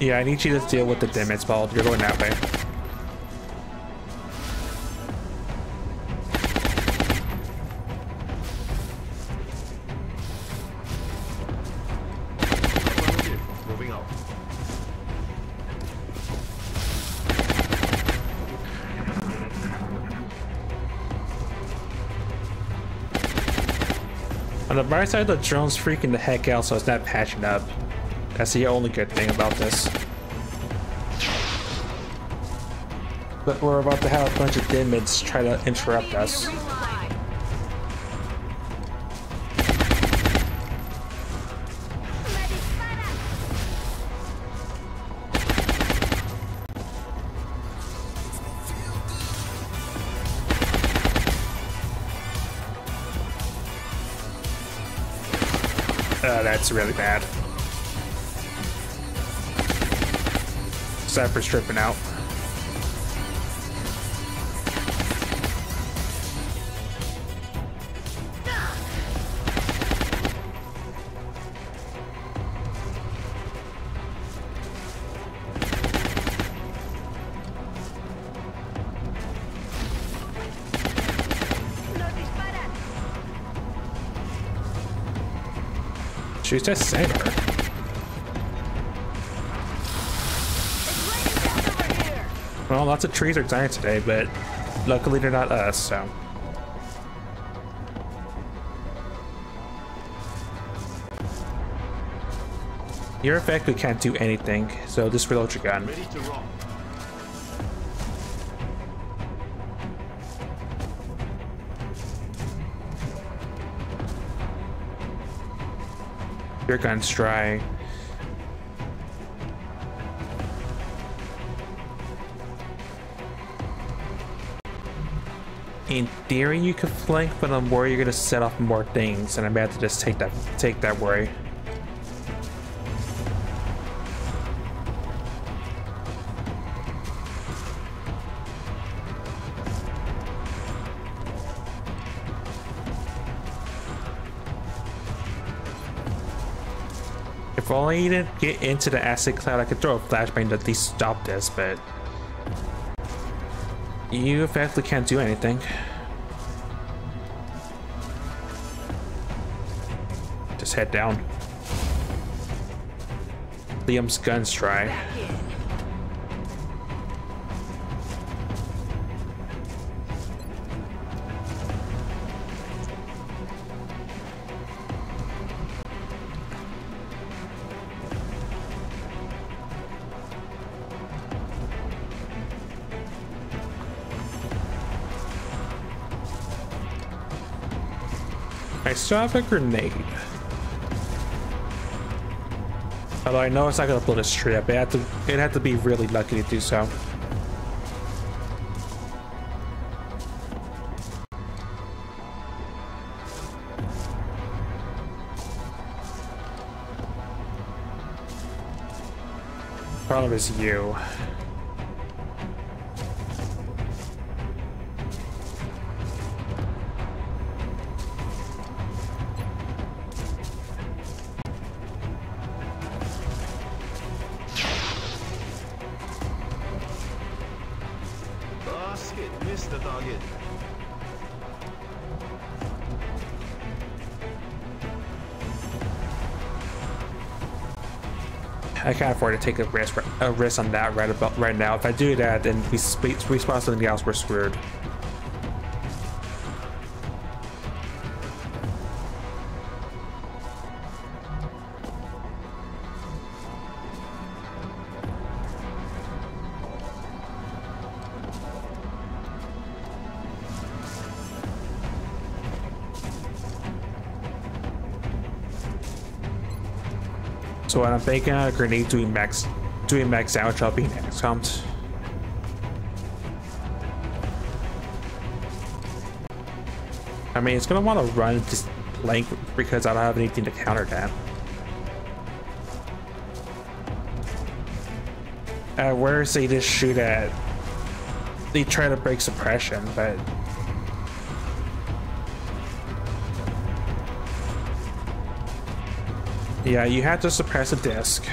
Yeah, I need you to deal with the damage ball. You're going that way. Right side, the drone's freaking the heck out, so it's not patching up. That's the only good thing about this. But we're about to have a bunch of dimids try to interrupt us. That's really bad. Cypher's tripping out. She's over here. Well, lots of trees are dying today, but luckily they're not us, so. Your effect we can't do anything, so just reload your gun. Your gun's dry. In theory, you could flank, but I'm worried you're gonna set off more things, and I'm about to just take that take that worry. If only didn't get into the acid cloud, I could throw a flashbang to at least stop this, but you effectively can't do anything. Just head down. Liam's gun's dry. I still have a grenade. Although I know it's not gonna blow this tree up, it had to it had to be really lucky to do so. Problem is you. Afford to take a risk a risk on that right about right now. If I do that, then we we spot something else, we're screwed. What I'm thinking a grenade doing max doing max damage while being XCOM'd. I mean, it's gonna want to run just blank because I don't have anything to counter that. At worst, they just shoot at. They try to break suppression, but yeah, you have to suppress a disc.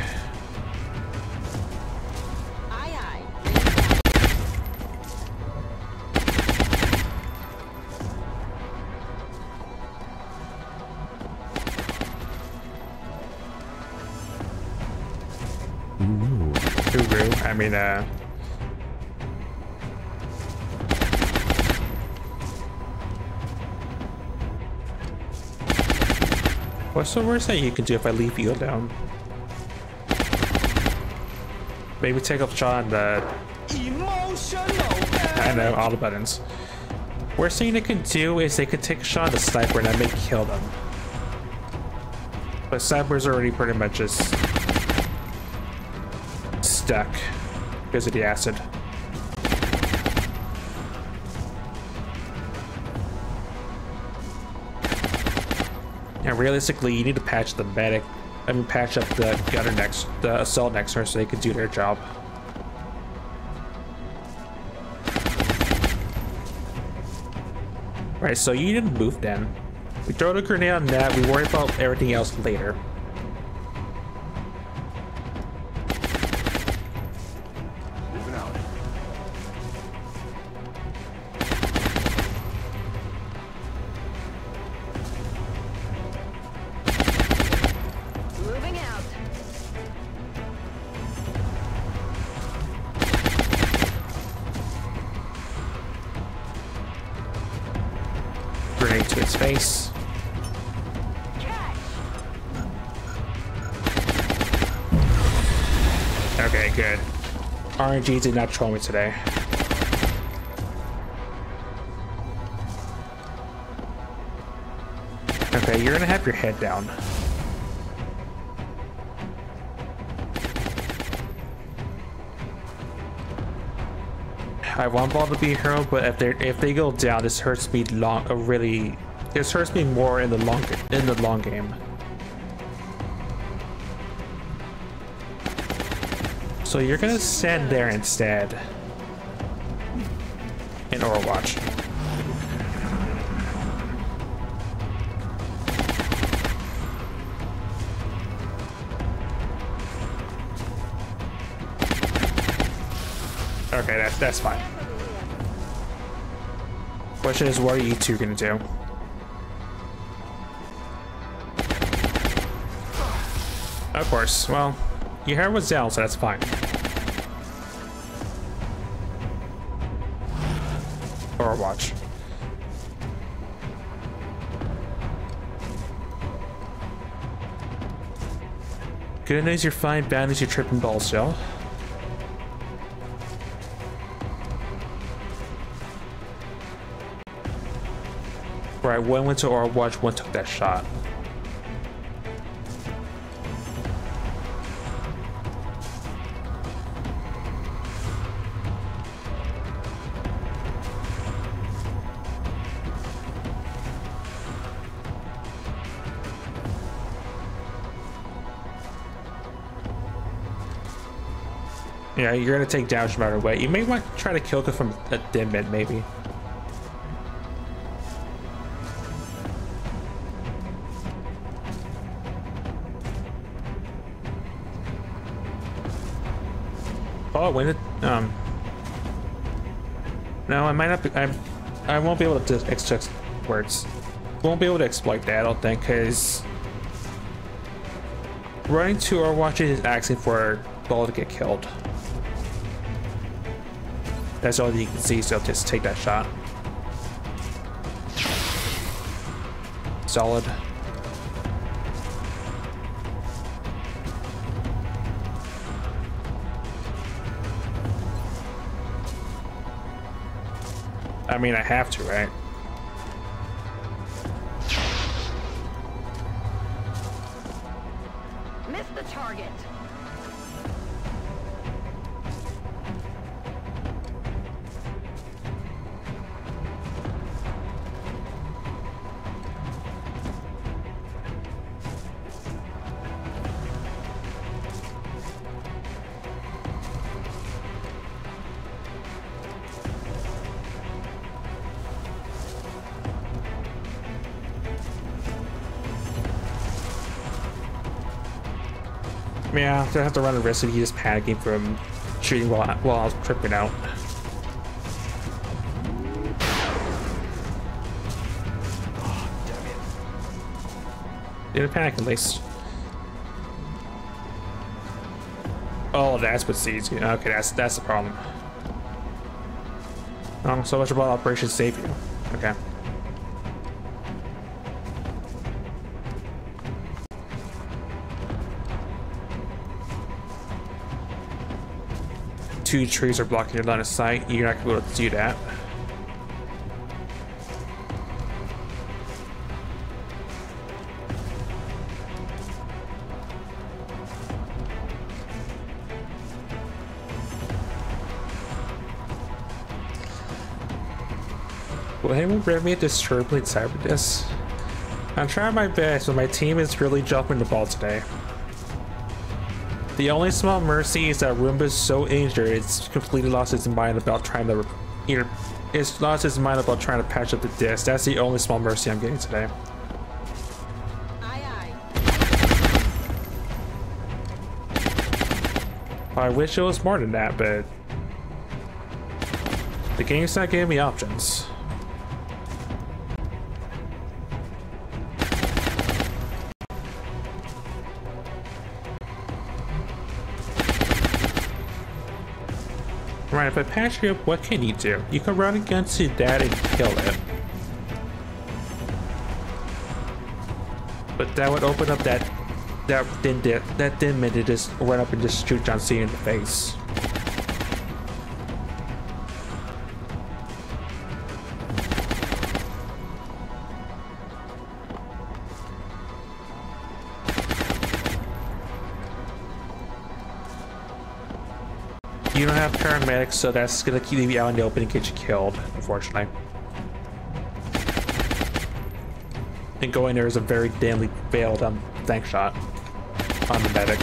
Guru. I mean, uh. What's the worst that you can do if I leave you alone? Maybe take off on the. I know, all the buttons. Worst thing they can do is they can take a shot on the sniper and I may kill them. But snipers already pretty much just stuck because of the acid. Realistically, you need to patch the medic. I mean, patch up the gunner next, the assault next to her so they can do their job. Right, so you didn't move then. We throw the grenade on that, we worry about everything else later. RNG did not troll me today. Okay, you're gonna have your head down. I want ball to be hero, but if they if they go down, this hurts me long. Really, this hurts me more in the long in the long game. So you're gonna stand there instead. In Overwatch. Watch. Okay, that's that's fine. Question is, what are you two gonna do? Of course. Well, your hair was down, so that's fine. Or watch. Good news, you're fine. Bad news, you're tripping balls still. Right, one went to Overwatch, one took that shot. Yeah, you're gonna take damage no matter what. You may want to try to kill it from a dim maybe. Oh, when it um. No, I might not be. I, I won't be able to extract words. Won't be able to exploit that. I don't think, because running to Overwatch is asking for ball to get killed. That's all you can see, so just take that shot. Solid. I mean, I have to, right? Yeah, I have to run the risk of he just panicking from shooting while, while I was tripping out. Didn't panic at least. Oh, that's what sees. Okay, that's that's the problem. Oh, so much about Operation Save You. Two trees are blocking your line of sight, you're not gonna be able to do that. Will anyone grab me a disturbingly cyber this? I'm trying my best, but my team is really jumping the ball today. The only small mercy is that Roomba is so injured, it's completely lost its mind about trying to either it's lost its mind about trying to patch up the disc. That's the only small mercy I'm getting today. I wish it was more than that, but the game's not giving me options. Right, if I patch you up, what can you do? You can run against your dad and kill it. But that would open up that that did that then meant to just run up and just shoot John Cena in the face. You don't have paramedics, so that's gonna keep you out in the open and get you killed, unfortunately. And going there is a very damnly failed um, thank shot on the medic.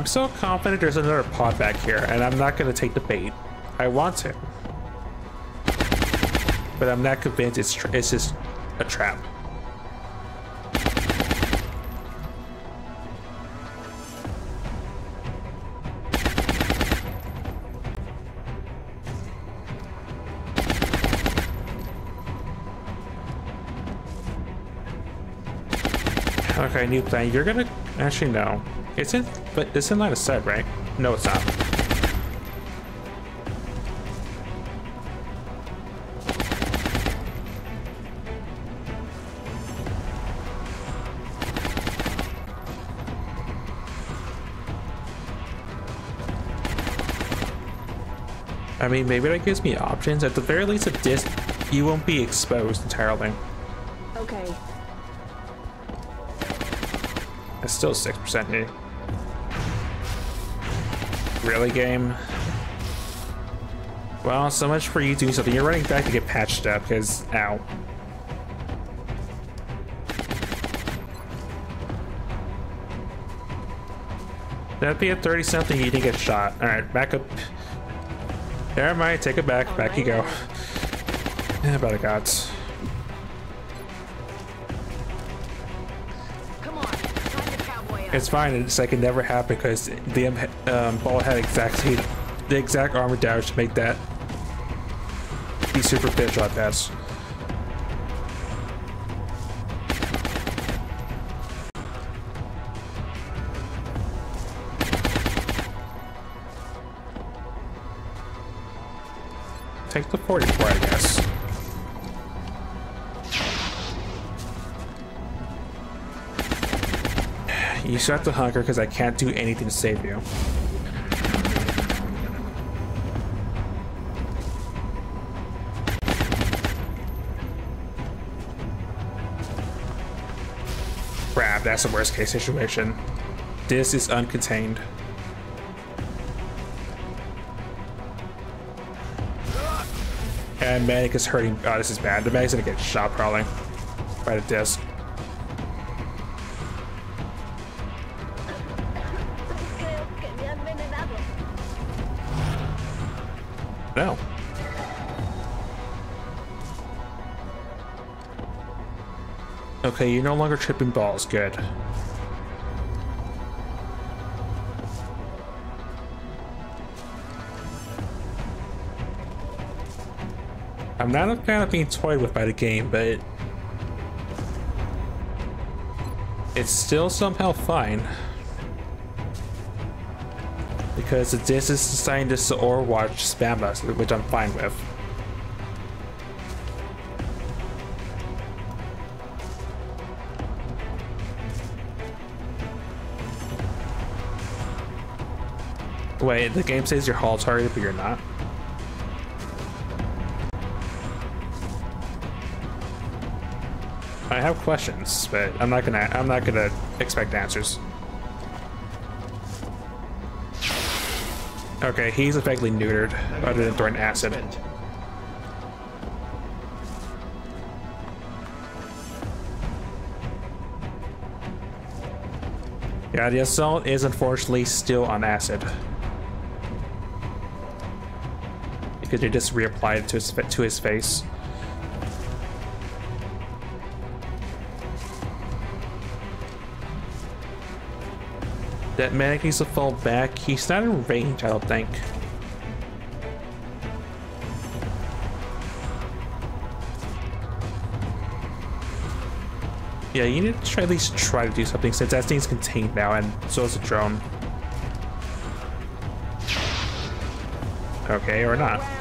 I'm so confident there's another pod back here, and I'm not gonna take the bait. I want to. But I'm not convinced it's, it's just a trap. Okay, new plan. You're gonna actually no. It's in, but it's in line of sight, right? No, it's not. I mean, maybe that gives me options. At the very least, a disc, you won't be exposed entirely. Okay. It's still 6% here. Really, game? Well, so much for you doing something. You're running back to get patched up, because, ow. That'd be a 30 something, you didn't get shot. Alright, back up. Never mind, take it back. Back you go. About a gods. It's fine. It's like it never happened because the um, ball had exactly the exact armor damage to make that be superficial at best. Take the 44, I guess. You still have to hunker because I can't do anything to save you. Crap, that's the worst case situation. This is uncontained. And medic is hurting. Oh, this is bad. The medic's gonna get shot probably by the disc. Okay, you're no longer tripping balls. Good. I'm not a fan of being toyed with by the game, but it's still somehow fine. Because this is designed to Overwatch spam us, which I'm fine with. Wait, the game says you're holo target, but you're not. I have questions, but I'm not gonna. I'm not gonna expect answers. Okay, he's effectively neutered, other than throwing acid. Yeah, the assault is unfortunately still on acid. Because they just reapplied it to his, to his face. That medic needs to fall back. He's not in range, I don't think. Yeah, you need to try, at least try to do something since that thing's contained now, and so is the drone. Okay, or not.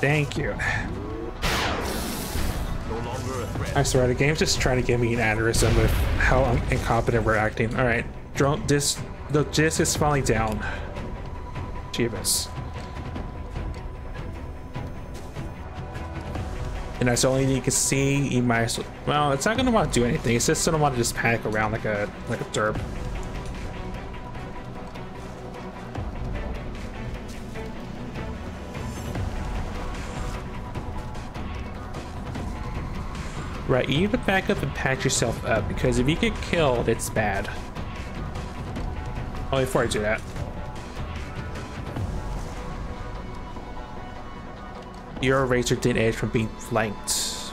Thank you. I swear, the game's just trying to give me an aneurysm with how incompetent we're acting. Alright, drone, this, the disc is falling down. Jeebus. And that's the only thing you can see. You might well, it's not gonna want to do anything. It's just gonna want to just panic around like a like a derp. Right, you need to back up and patch yourself up because if you get killed, it's bad. Oh, before I do that. Your razor did edge from being flanked,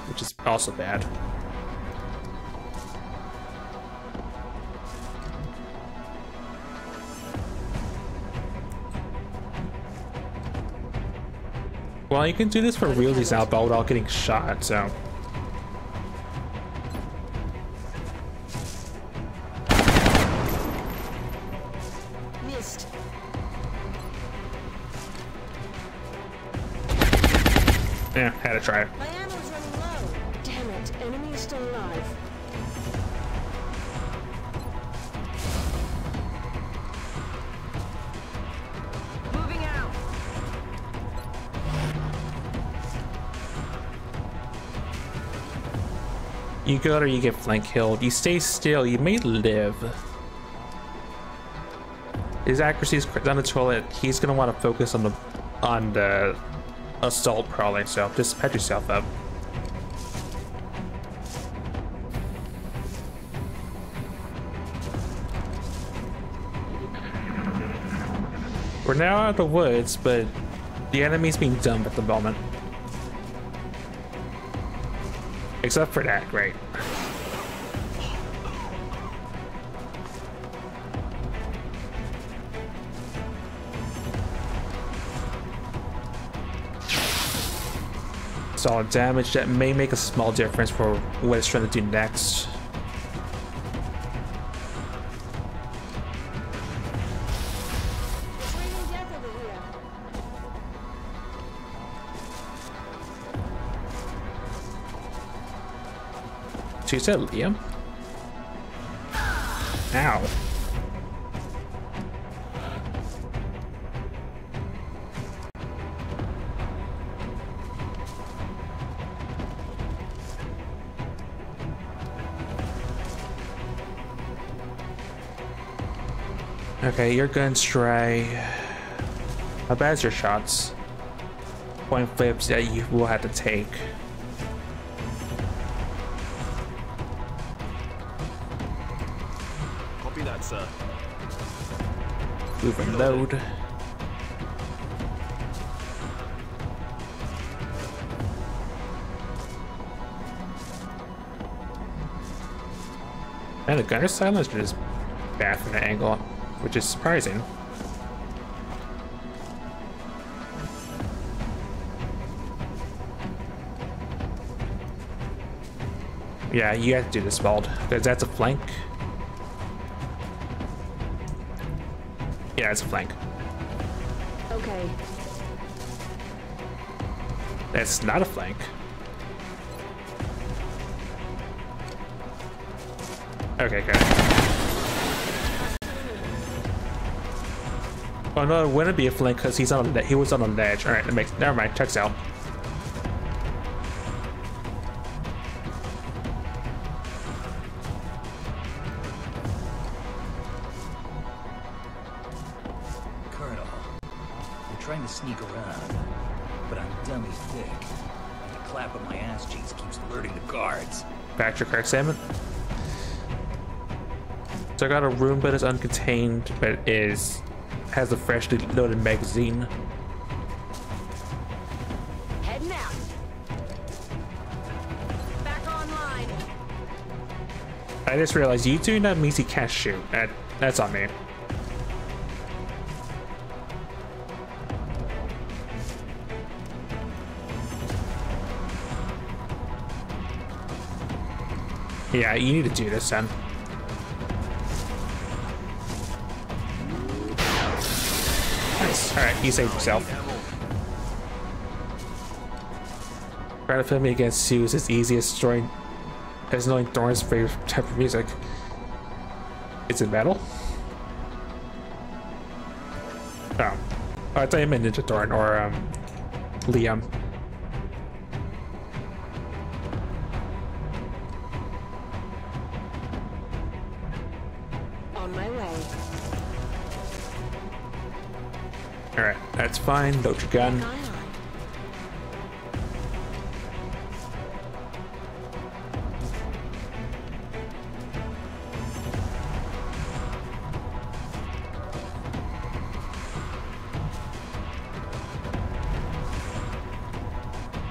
which is also bad. Well, you can do this for realsies now, but without getting shot, so. Yeah, had to try. My ammo's running low. Damn it. Enemy is still alive. Moving out. You go or you get flank killed. You stay still, you may live. His accuracy is down the toilet. He's gonna want to focus on the on the assault probably. So just patch yourself up. We're now out of the woods, but the enemy's being dumb at the moment. Except for that, great. Solid damage that may make a small difference for what it's trying to do next. So said Liam? Ow. Okay, your gun's dry. How bad's your shots? Point flips that you will have to take. Copy that, sir. Move and load. And the gunner silencer is bad from the angle, which is surprising. Yeah, you have to do this, Bald, because that's a flank. Yeah, it's a flank. Okay. That's not a flank. Okay, good. Oh no, it wouldn't be a flank because he's on. He was on a ledge. All right, that makes. Never mind. Checks out. Colonel, I'm trying to sneak around, but I'm dummy thick. And the clap of my ass cheeks keeps alerting the guards. Back to your correct statement. So I got a room, but it's uncontained, but it is has a freshly loaded magazine. Heading out. Back online. I just realized you that means he can't shoot. That that's on me. Yeah, you need to do this then. Alright, he saved himself. Trying to film me against Sue is as easy as destroying as knowing Thorn's favorite type of music. Is it metal? Oh. oh I thought you meant Ninja Thorn or um, Liam. Fine. Load your gun.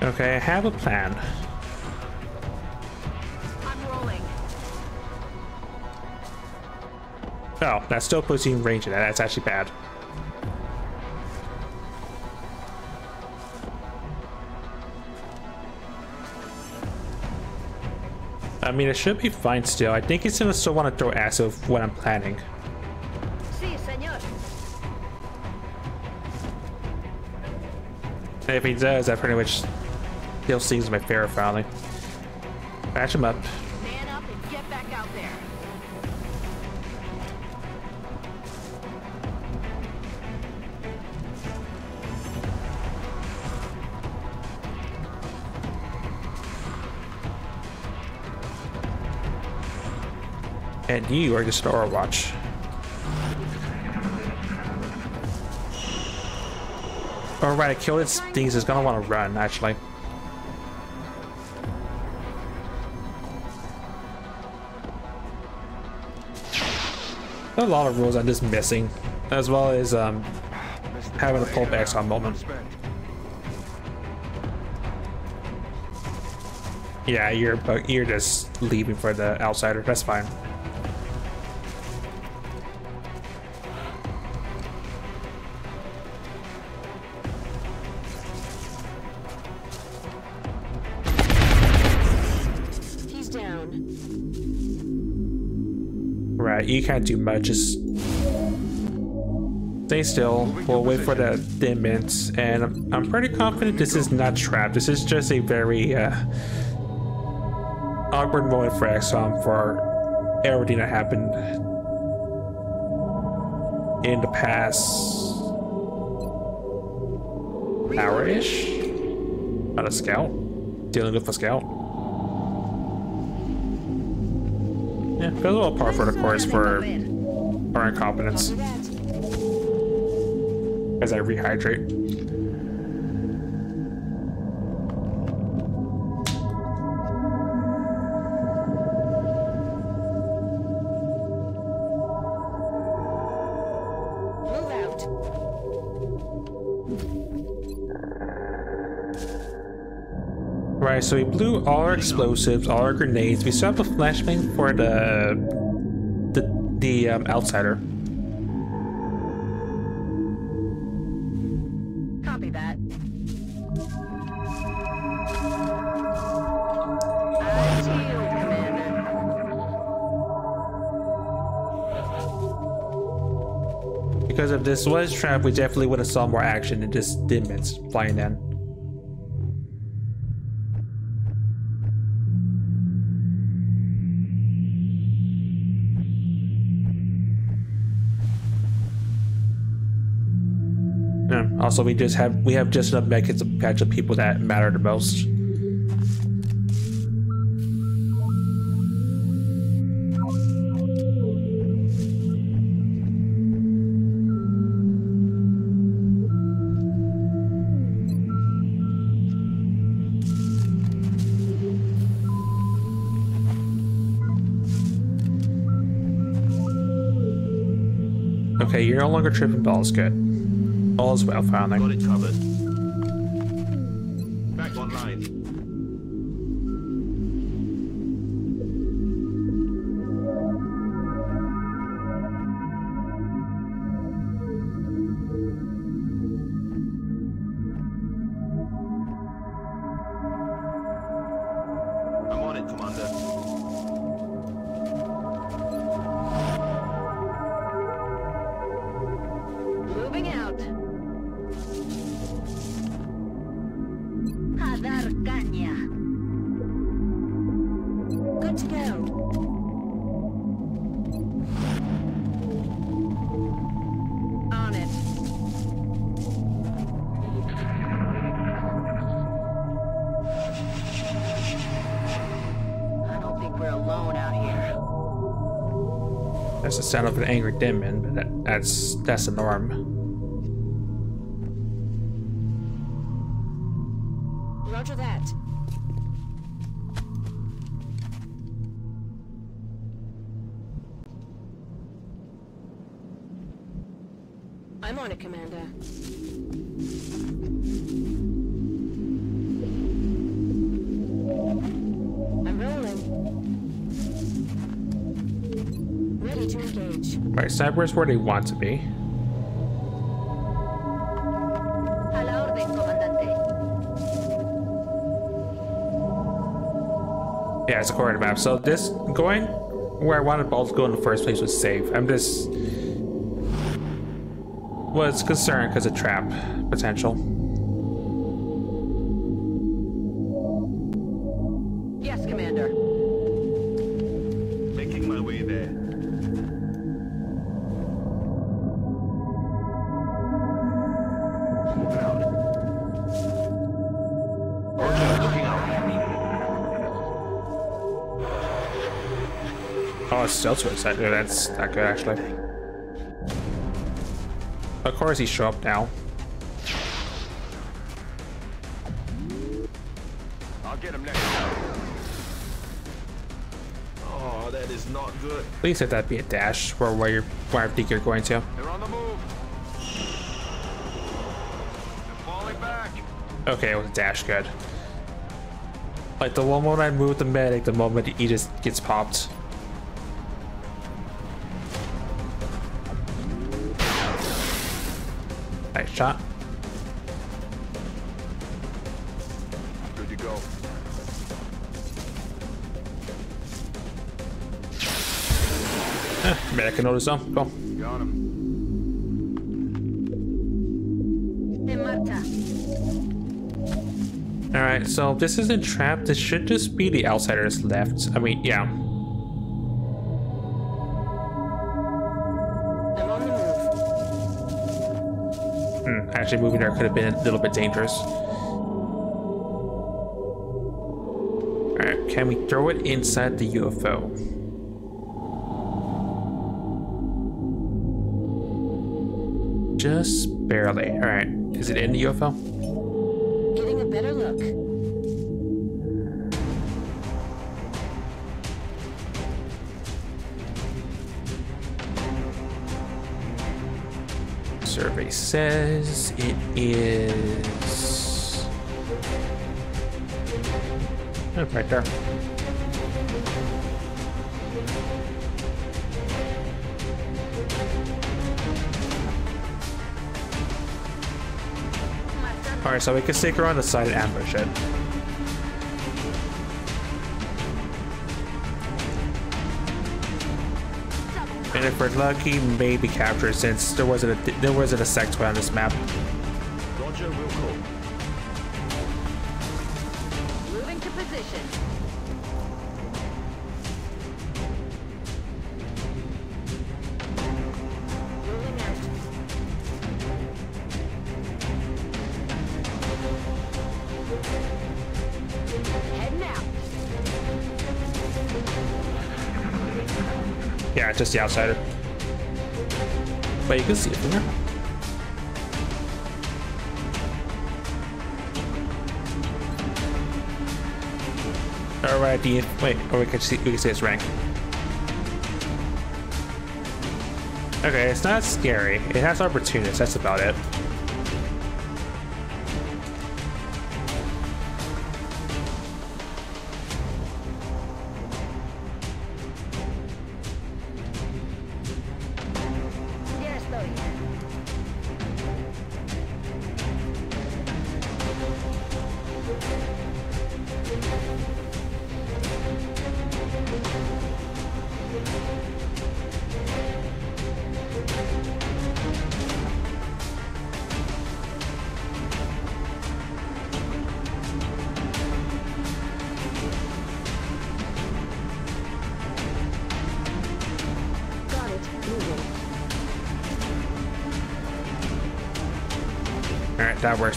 Okay, I have a plan. I'm rolling. Oh, that still puts you in range of that. That's actually bad. Mean, it should be fine still. I think he's gonna still want to throw acid when I'm planning. Si, if he does, that pretty much he'll seize my fair finally. Patch him up And you are just an Watch. Alright, I killed its things. It's gonna want to run, actually. There are a lot of rules I'm just missing, as well as um, having a pull back on moment. Yeah, you're you're just leaving for the outsider. That's fine. You can't do much. Just stay still. We'll wait for the 10 minutes, and I'm, pretty confident this is not trapped. This is just a very uh, awkward moment for XCOM for everything that happened in the past hour-ish. Not a scout, dealing with a scout. Feels a little par for the course for our incompetence as I rehydrate. Right, so we blew all our explosives, all our grenades. We still have a flashbang for the the the um, outsider. Copy that. I to Commander. Because if this was trapped, we definitely would have saw more action than just demons flying in. Also, we just have we have just enough medkits to patch the people that matter the most. Okay, you're no longer tripping balls. Good. All is well, finally. Got it covered. The sound of an angry demon, but that, that's that's the norm. Cyber's where they want to be. A la orden, comandante. Yeah, it's a to map. So this going where I wanted balls to go in the first place was safe. I'm just was concerned because of trap potential. To side. Yeah, that's not good actually. Of course, he show up now. I'll get him next time. Oh, that is not good. Please hit that be a dash or where you're where I think you're going to. They're on the move. They're falling back. Okay, it was a dash good. Like the one moment I move the medic, the moment he just gets popped. Medic can notice though. Go. Got him. Alright, so this isn't trap. This should just be the outsiders left. I mean, yeah. I'm on the move. Hmm, actually, moving there could have been a little bit dangerous. Alright, can we throw it inside the UFO? Just barely. Alright, is it in the UFO? Getting a better look. Survey says it is. Right there. Alright, so we can stick around the side and ambush it. And if we're lucky, maybe capture since there wasn't a there wasn't a sectoid on this map. The outsider. But you can see it from there. Alright, the wait, oh we can see we can see its rank. Okay, it's not scary. It has opportunists. that's about it.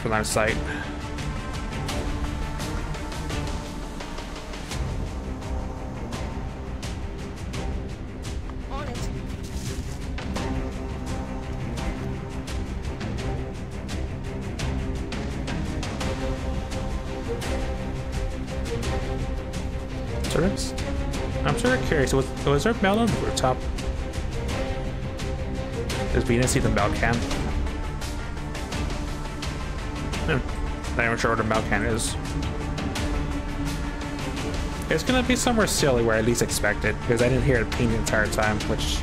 Works I'm sight. Turrets? I'm sort of curious, was, was there mail on the rooftop? Because we didn't see the mail can. Not even sure where the mail can is. It's gonna be somewhere silly where I least expect it, because I didn't hear it ping the entire time, which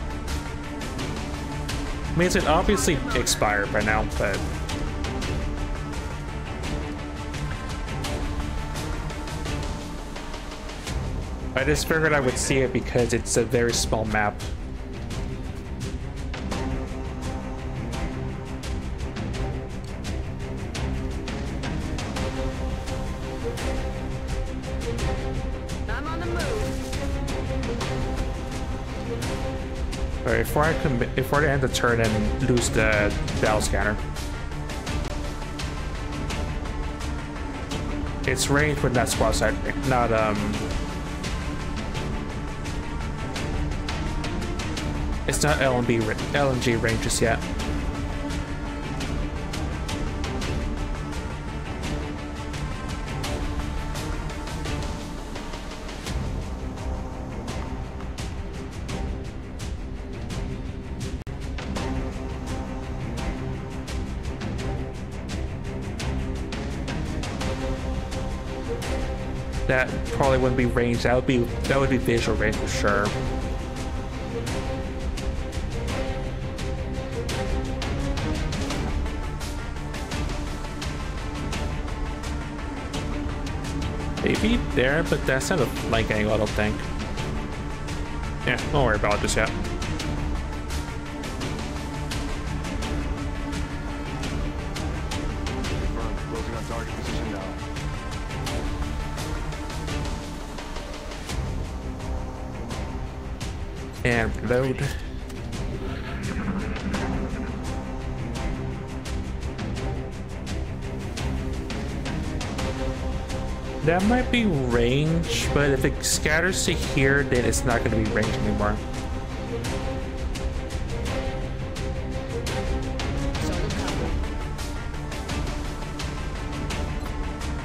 means it obviously expired by now, but I just figured I would see it because it's a very small map. I commit, before I end the turn and lose the battle scanner. It's ranged with that squad side, not um. It's not LMB LMG range just yet. Probably wouldn't be range. That would be that would be visual range for sure. Maybe there, but that's not a flank angle, I don't think. Yeah, don't worry about it just yet. That might be range, but if it scatters to here, then it's not going to be range anymore.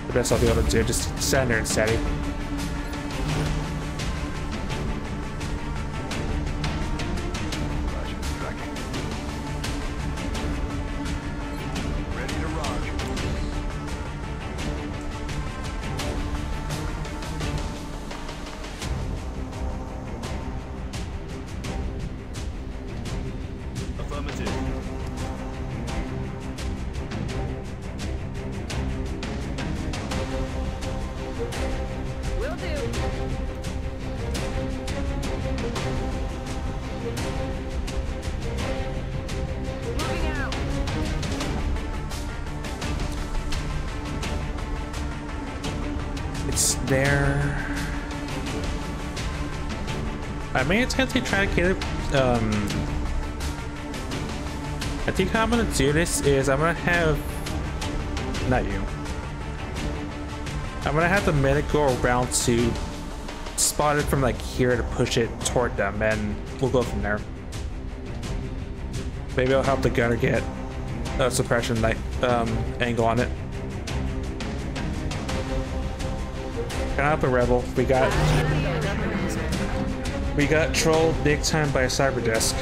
The best I'll be able to do, just stand there and steady. I may attempt to try to get it. Um, I think how I'm gonna do this is I'm gonna have. Not you. I'm gonna have the medic go around to spot it from like here to push it toward them, and we'll go from there. Maybe I'll help the gunner get a suppression light um, angle on it. Can I help a rebel? We got we got trolled big time by a cyber disc,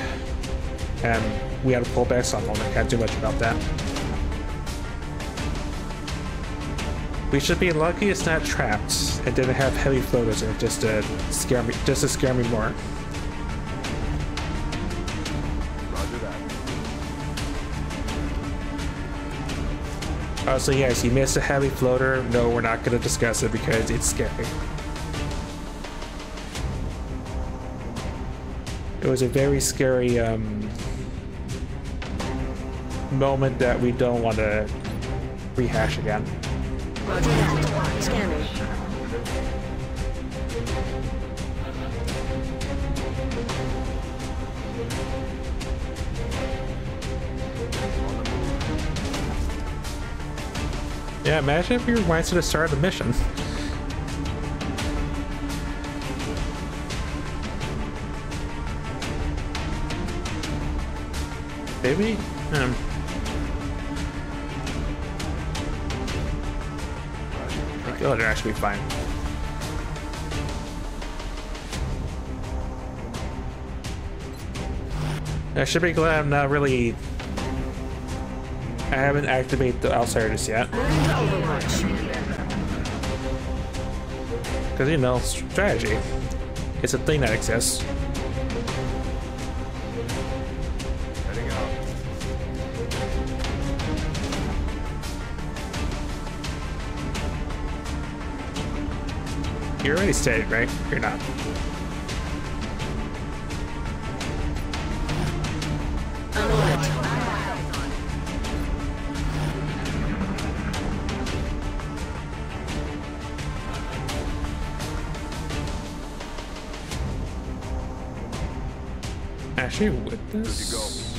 and we had to pull back some on. Can't do much about that. We should be lucky it's not trapped and didn't have heavy floaters in it just to scare me just to scare me more. Uh, so yes, you missed a heavy floater. No, we're not going to discuss it because it's scary. It was a very scary um, moment that we don't want to rehash again. Yeah, imagine if we rewind to the start of the mission. Maybe? Um, I think it'll actually fine. I should be glad I'm not really... I haven't activated the outsiders yet. Because, you know, strategy. It's a thing that exists. You're already stated, right? You're not. Actually, with this...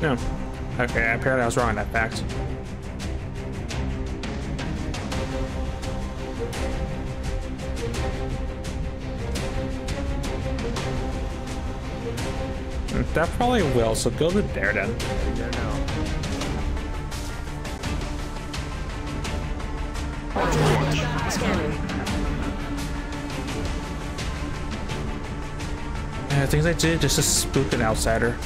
No. Okay, apparently I was wrong on that fact. That probably will, so go to there then. There now. Yeah, things I did just to spook an outsider.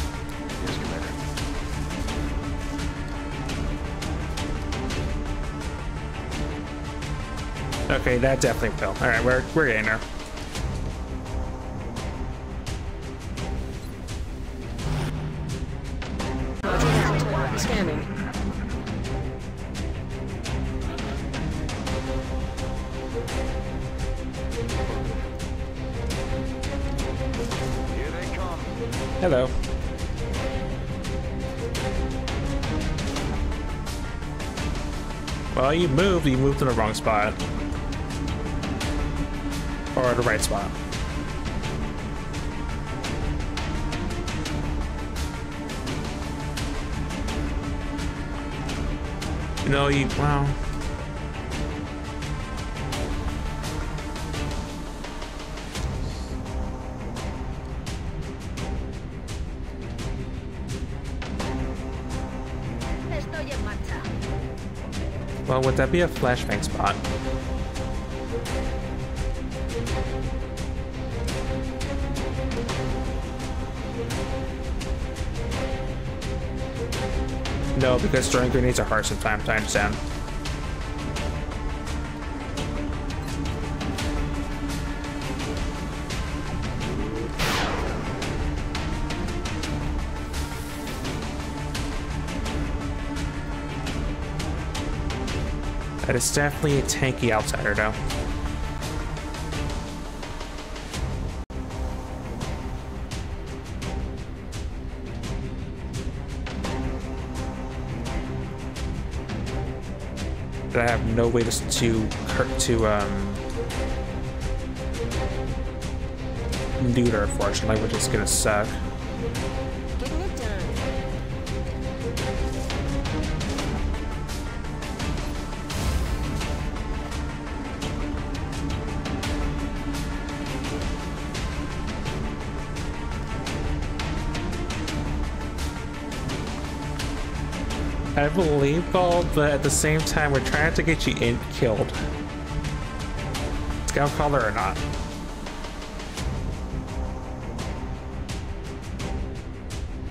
Okay, that definitely will. Alright, we're, we're getting there. You moved, in the wrong spot. Or the right spot. You know, you, well... would that be a flashbang spot? No, because throwing grenades are hard sometimes, I understand. Is definitely a tanky outsider, though. But I have no way to to to um neuter, unfortunately, which is gonna suck. I believe Ball, but at the same time, we're trying to get you in killed. Caller or not.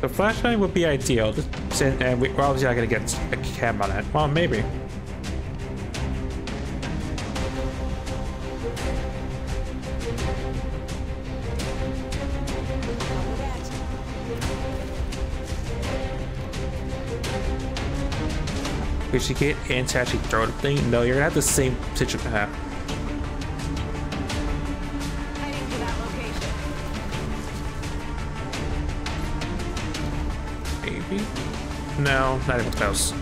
The flashlight would be ideal, and we're obviously not gonna get a cam on it. Well, maybe. Did you get in to actually throw the thing? No, you're gonna have the same situation. That maybe? No, not even close.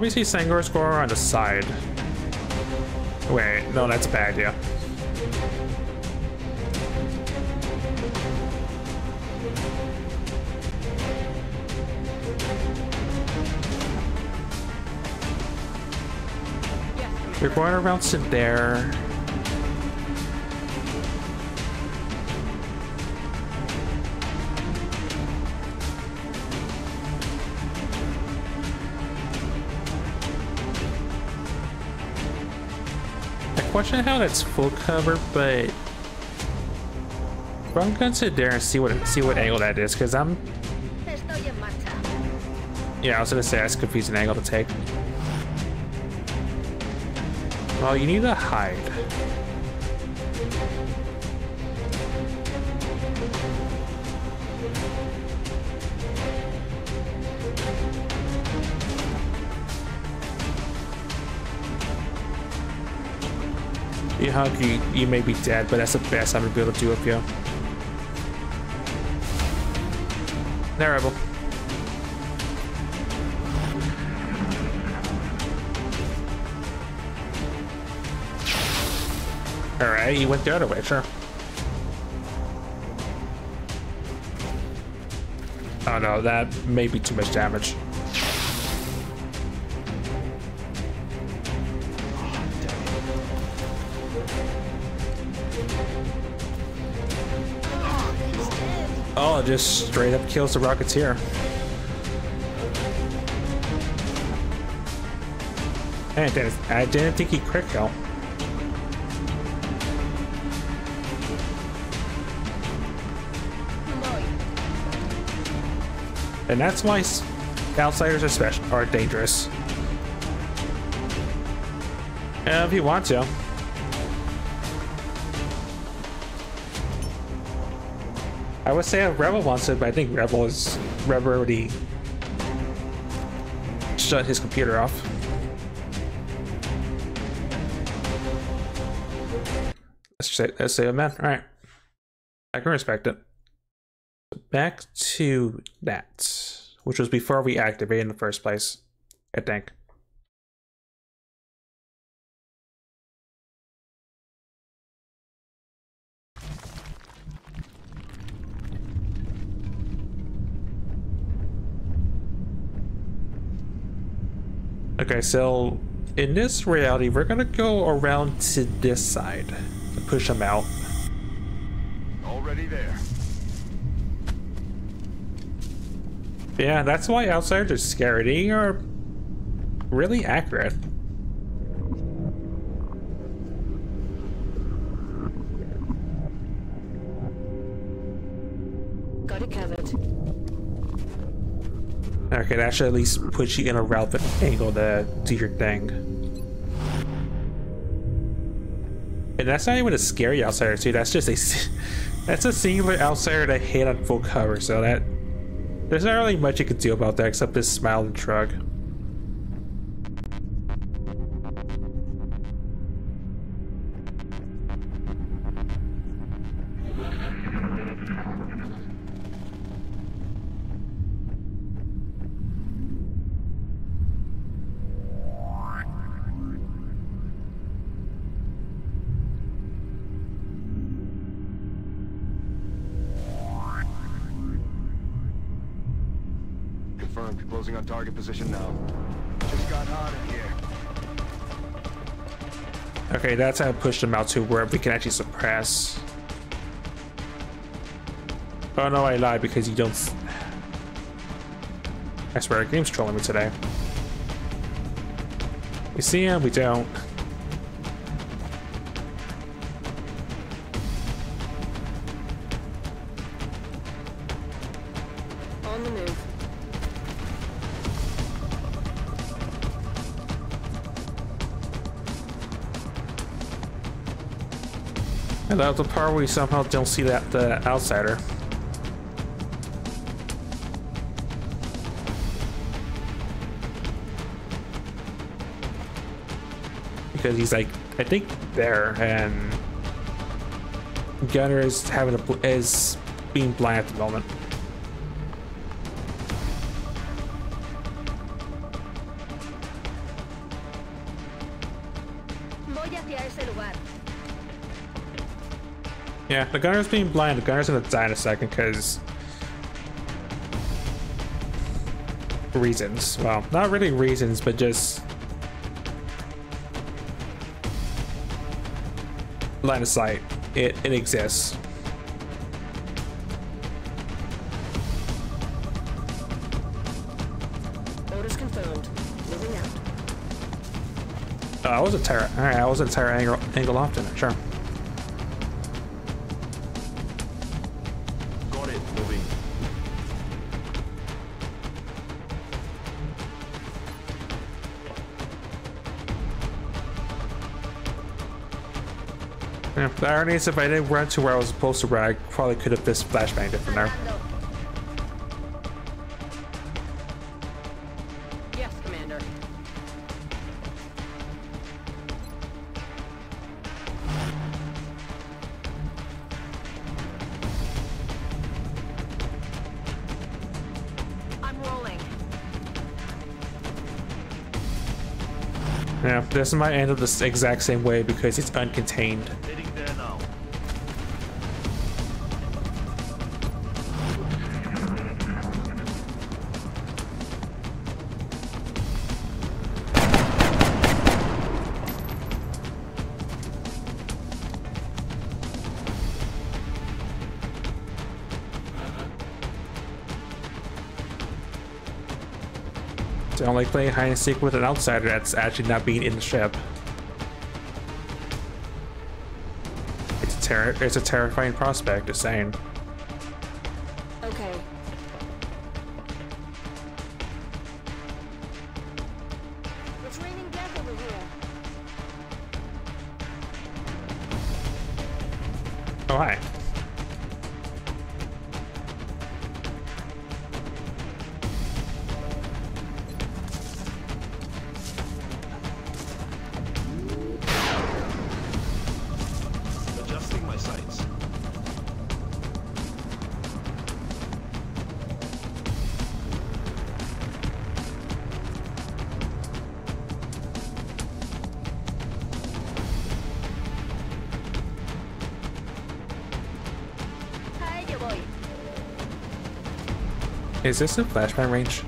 Now, obviously, Sangor's score on the side. Wait, no, that's a bad idea. We're going around to there. Question how that's full cover, but I'm gonna sit there and see what see what angle that is, because I'm yeah, I was gonna say that's a confusing angle to take. Well, you need to hide. Hug, you, you may be dead, but that's the best I'm gonna be able to do with you. There, Rebel. Alright, he went the other way, sure. Oh no, that may be too much damage. Just straight up kills the Rocketeer. I didn't, I didn't think he crit kill. And that's why outsiders are special are dangerous. And if you want to. I would say Rebel wants it, but I think Rebel is Rebel already shut his computer off. Let's say let's say a man. Alright. I can respect it back to that, which was before we activated in the first place, I think. Okay, so in this reality, we're gonna go around to this side to push them out. Already there. Yeah, that's why outsiders are scary. They are really accurate. Okay, that should at least put you in a relevant angle to do your thing. And that's not even a scary outsider too. That's just a that's a singular outsider that hit on full cover. So that there's not really much you could do about that except just smile and shrug. Closing on target position now. Just got hot in here. Okay, that's how I push them out to where we can actually suppress. Oh no, I lied because you don't. I swear, game's trolling me today. We see him, we don't. Love the part where we somehow don't see that the outsider. Because he's like, I think there, and Gunner is having a is being blind at the moment. Yeah, the gunner's being blind. The gunner's gonna die in a second because reasons. Well, not really reasons, but just line of sight. It it exists. Orders confirmed. Moving out. Uh, I was a tire. All right, I was a tire angle angle often. Sure. The irony is if I didn't run to where I was supposed to run, I probably could have just flashbanged it from there. Yes, Commander. I'm rolling. Yeah, this might end up the exact same way because it's uncontained. Like playing hide and seek with an outsider that's actually not being in the ship. It's a terror. It's a terrifying prospect. Just saying. Is this a flashbang range?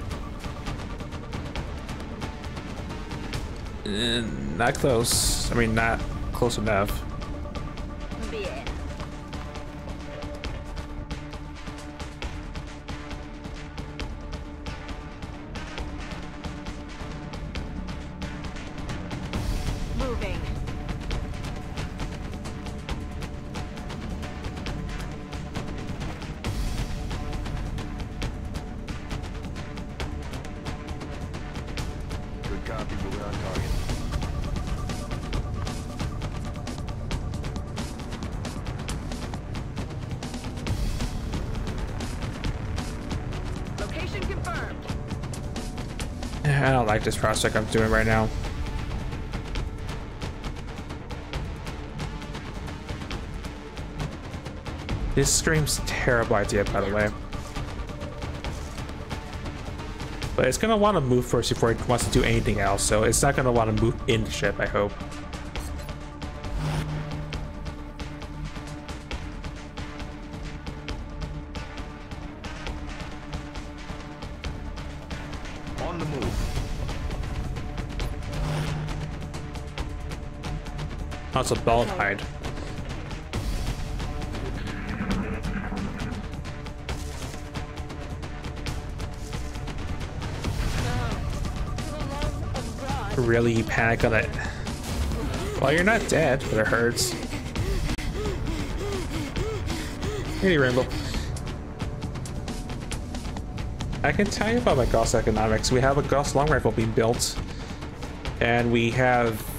Uh, not close. I mean, not close enough. Like this project I'm doing right now. This screams terrible idea, by the way. But it's gonna want to move first before it wants to do anything else, so it's not gonna want to move in the ship, I hope. A belt hide. Really panic on it. Well, you're not dead, but it hurts. Hey, Rainbow. I can tell you about my Gauss economics. We have a Gauss long rifle being built, and we have.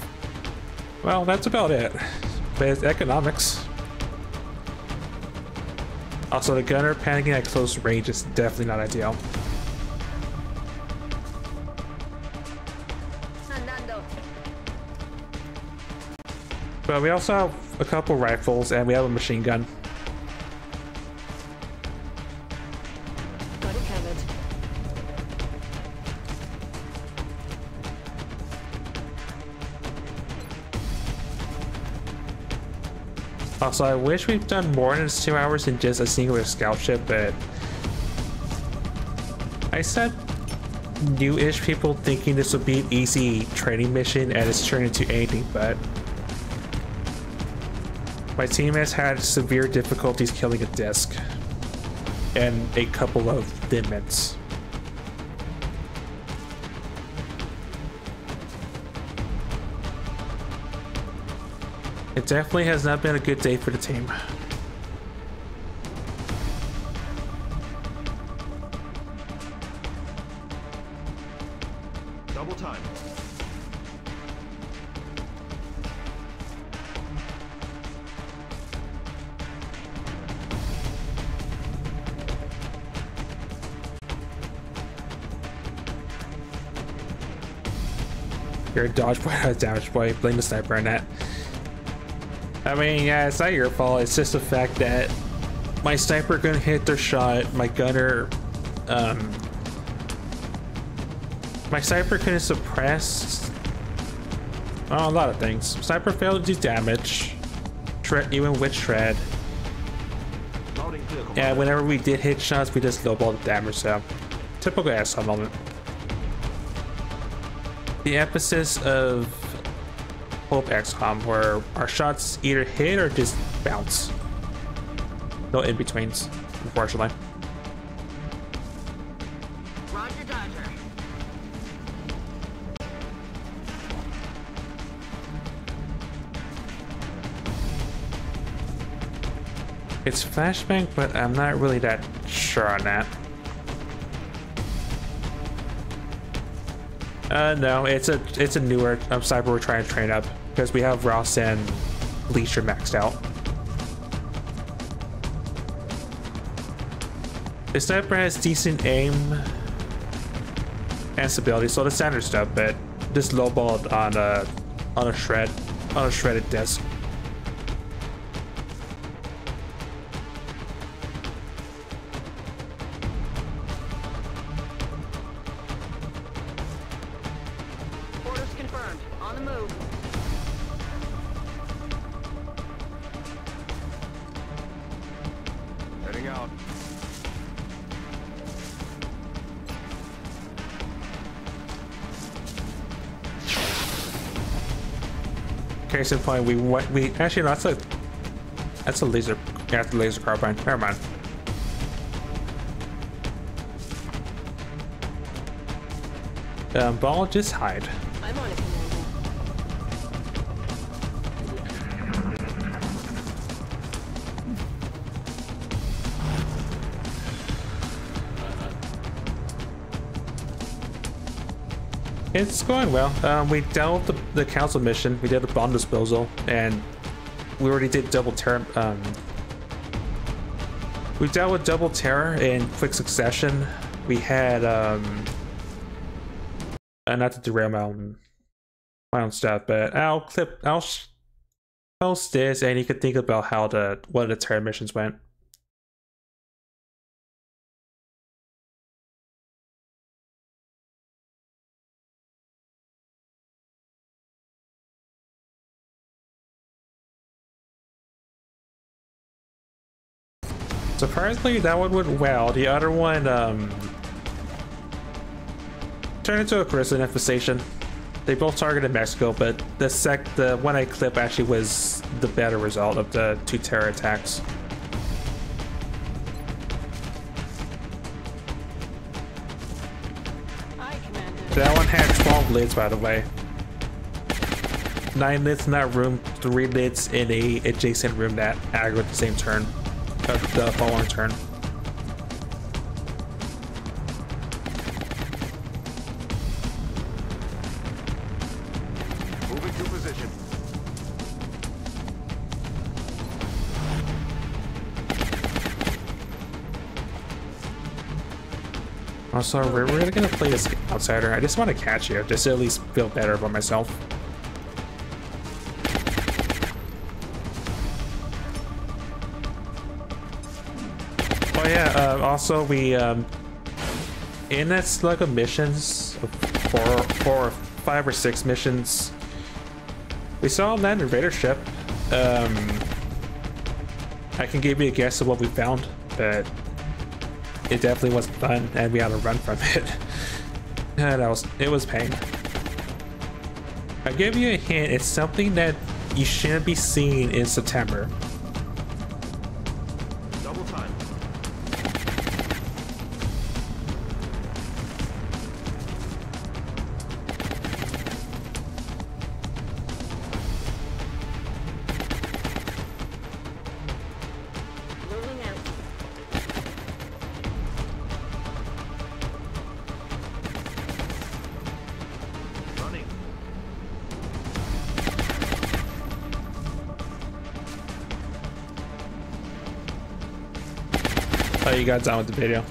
Well, that's about it. But economics. Also, the gunner panicking at close range is definitely not ideal. But we also have a couple rifles and we have a machine gun. Also, I wish we've done more than two hours in just a singular scout ship, but I said new-ish people thinking this would be an easy training mission and it's turned into anything but. My team has had severe difficulties killing a disc and a couple of thin It definitely has not been a good day for the team. Double time. You're a dodge boy, not a damage boy. Blame the sniper on that. I mean, yeah, it's not your fault. It's just the fact that my sniper couldn't hit their shot. My gunner, um, my sniper couldn't suppress. Oh, a lot of things. Sniper failed to do damage. Shred, even with shred. Yeah, whenever we did hit shots, we just lowballed the damage. So, typical asshole moment. The emphasis of Hope XCOM, where our shots either hit or just bounce. No in betweens, unfortunately. Roger, Dodger. It's flashbang, but I'm not really that sure on that. Uh, no, it's a it's a newer um, cyber we're trying to train up because we have Ross and Leisure maxed out. The sniper has decent aim and stability, so the standard stuff, but just lowballed on a on a shred on a shredded disc. Case in point, we went, we actually no, that's a that's a laser yeah, that's a laser carbine. Never mind. Um, ball, just hide. I'm on it, It's going well. Um, we dealt the, the council mission. We did a bomb disposal, and we already did double terror. Um, we dealt with double terror in quick succession. We had um, uh, not to derail my own my own stuff, but I'll clip. I'll post this, and you can think about how the what the terror missions went. Surprisingly, that one went well. The other one, um, turned into a grisly infestation. They both targeted Mexico, but the sec the one I clip actually was the better result of the two terror attacks. That one had 12 lids, by the way. Nine lids in that room, three lids in a adjacent room that aggro at the same turn, the following turn. Moving to position. Also, we're really gonna play this outsider. I just want to catch you, just to at least feel better about myself. Oh yeah. Uh, also, we um, in that slug of missions, four, four, or five or six missions, we saw a landed raider ship. Um, I can give you a guess of what we found, but it definitely wasn't fun, and we had to run from it. and I was, it was pain. I give you a hint. It's something that you shouldn't be seeing in September. You got done with the video.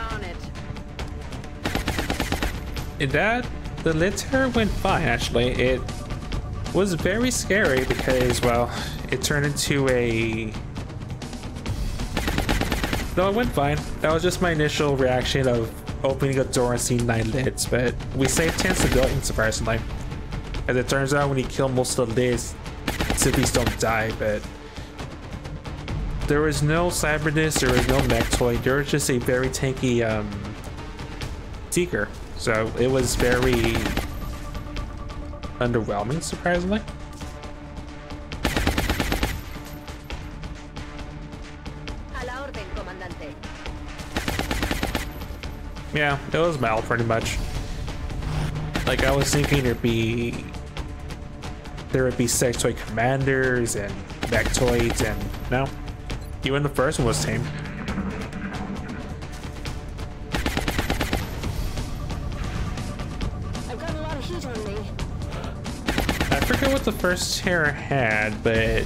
On it. That the litter went fine actually. It was very scary because well, it turned into a. No, it went fine. That was just my initial reaction of opening a door and seeing nine lids, but we saved 10 civilians surprisingly. As it turns out, when you kill most of the lids, civvies don't die, but there was no cyberness, there was no mechtoid, there was just a very tanky um, seeker. So it was very underwhelming, surprisingly. Yeah, it was Mal pretty much. Like I was thinking there'd be there would be sectoid commanders and vectoids and no. Even the first one was tame. I've got a lot of heat on me. I forget what the first terror had, but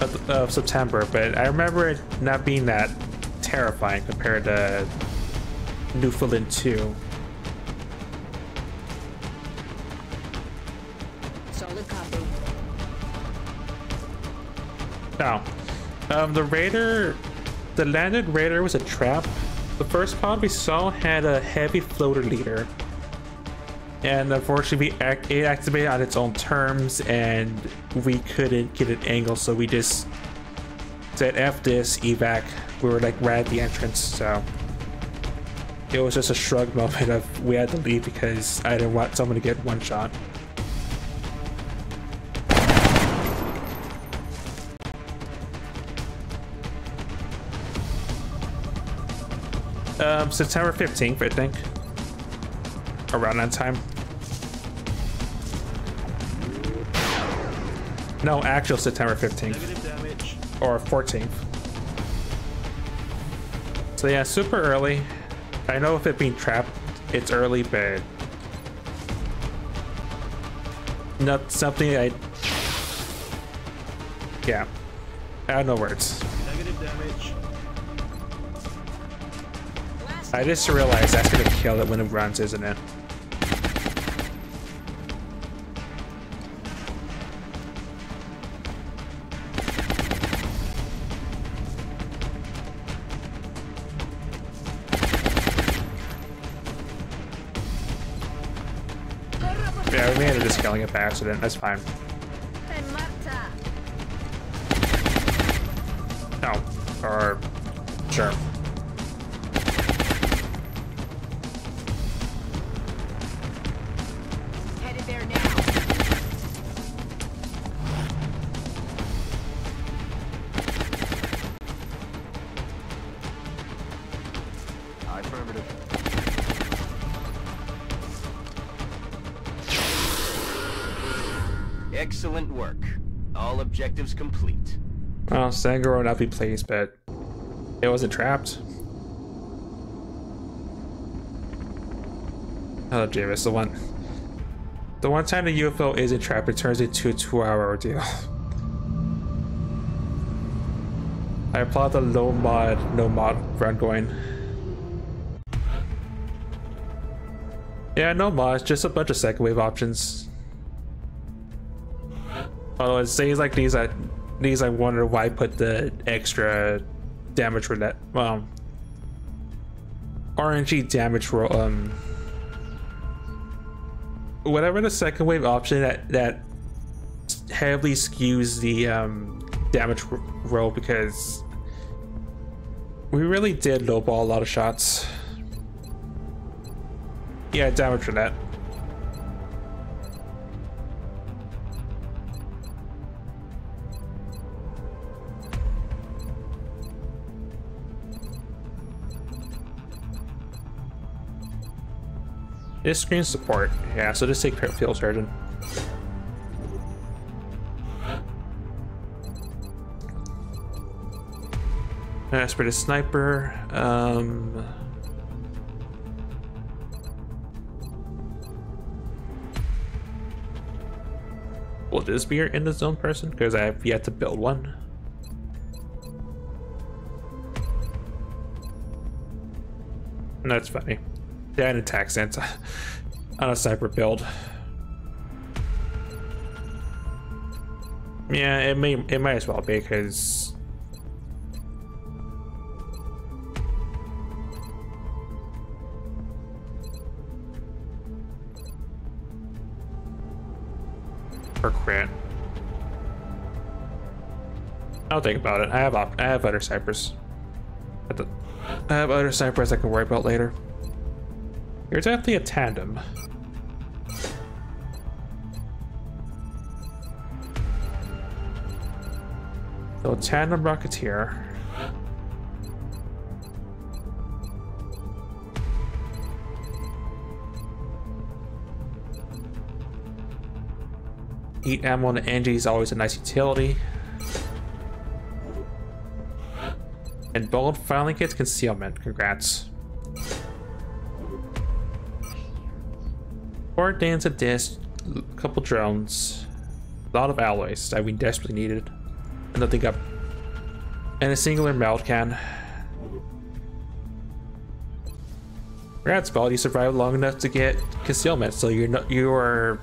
of, of September, but I remember it not being that terrifying compared to Newfoundland 2. Solid copy. No. Um, the raider, the landed raider was a trap. The first pod we saw had a heavy floater leader. And unfortunately, we act- it activated on its own terms, and we couldn't get an angle, so we just said F this, evac. We were like right at the entrance, so it was just a shrug moment of we had to leave because I didn't want someone to get one shot. Um, September 15th, I think. Around that time. No, actual September 15th. Or 14th. So yeah, super early. I know if it being trapped, it's early, but... Not something I... Yeah. I have no words. Negative damage. I just realized that's gonna kill it when it runs, isn't it? Just killing it by accident. That's fine. No. Or sure. Objectives complete. Well, Sangaro not be pleased, but it wasn't trapped. Oh, Javis, the one. The one time the UFO isn't trapped, it turns into a two-hour ordeal. I applaud the low mod, no mod run going. Yeah, no mods, just a bunch of second wave options. Although it seems like these I these I wonder why I put the extra damage roulette well RNG damage roll um whatever the second wave option that that heavily skews the um damage roll because we really did lowball a lot of shots. Yeah, damage roulette. This screen support. Yeah, so just take field surgeon. As for the sniper, um Will this be your in the zone person? Because I have yet to build one. That's funny. Yeah, an attack sense on a sniper build. Yeah, it may it might as well be because or crit. I'll think about it. I have op I have other snipers. I have other snipers I can worry about later. You're definitely a tandem. So tandem rocketeer. Eat ammo the Angie is always a nice utility. And Bold finally gets concealment. Congrats. Four Dance a disc, a couple drones, a lot of alloys that we desperately needed, and nothing up, and a singular Meld can. Congrats, Bald. You survived long enough to get concealment, so you're not you are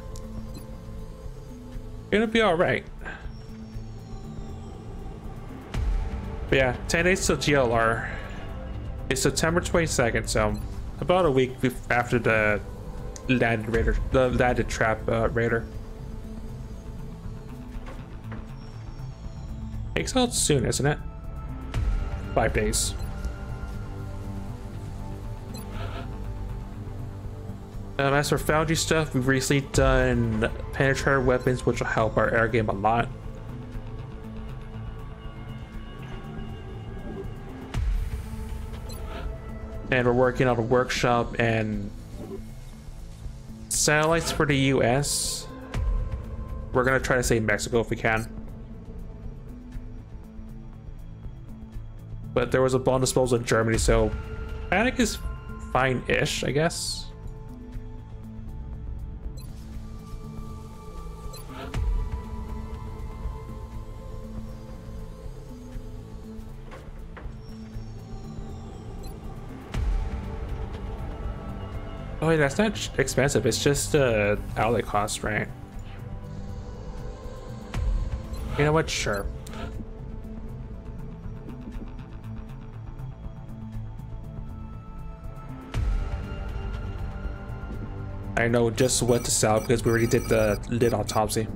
gonna be all right. But yeah, 10 days till GLR. It's September 22nd, so about a week after the landed raider, the landed trap uh, raider. Takes out soon, isn't it? Five days. Um, as for Foundry stuff, we've recently done penetrator weapons, which will help our air game a lot. And we're working on a workshop and satellites for the US. We're gonna try to save Mexico if we can. But there was a bomb disposal in Germany, so panic is fine-ish, I guess. Wait, that's not expensive. It's just uh, outlay cost, right? You know what? Sure. I know just what to sell because we already did the lid autopsy.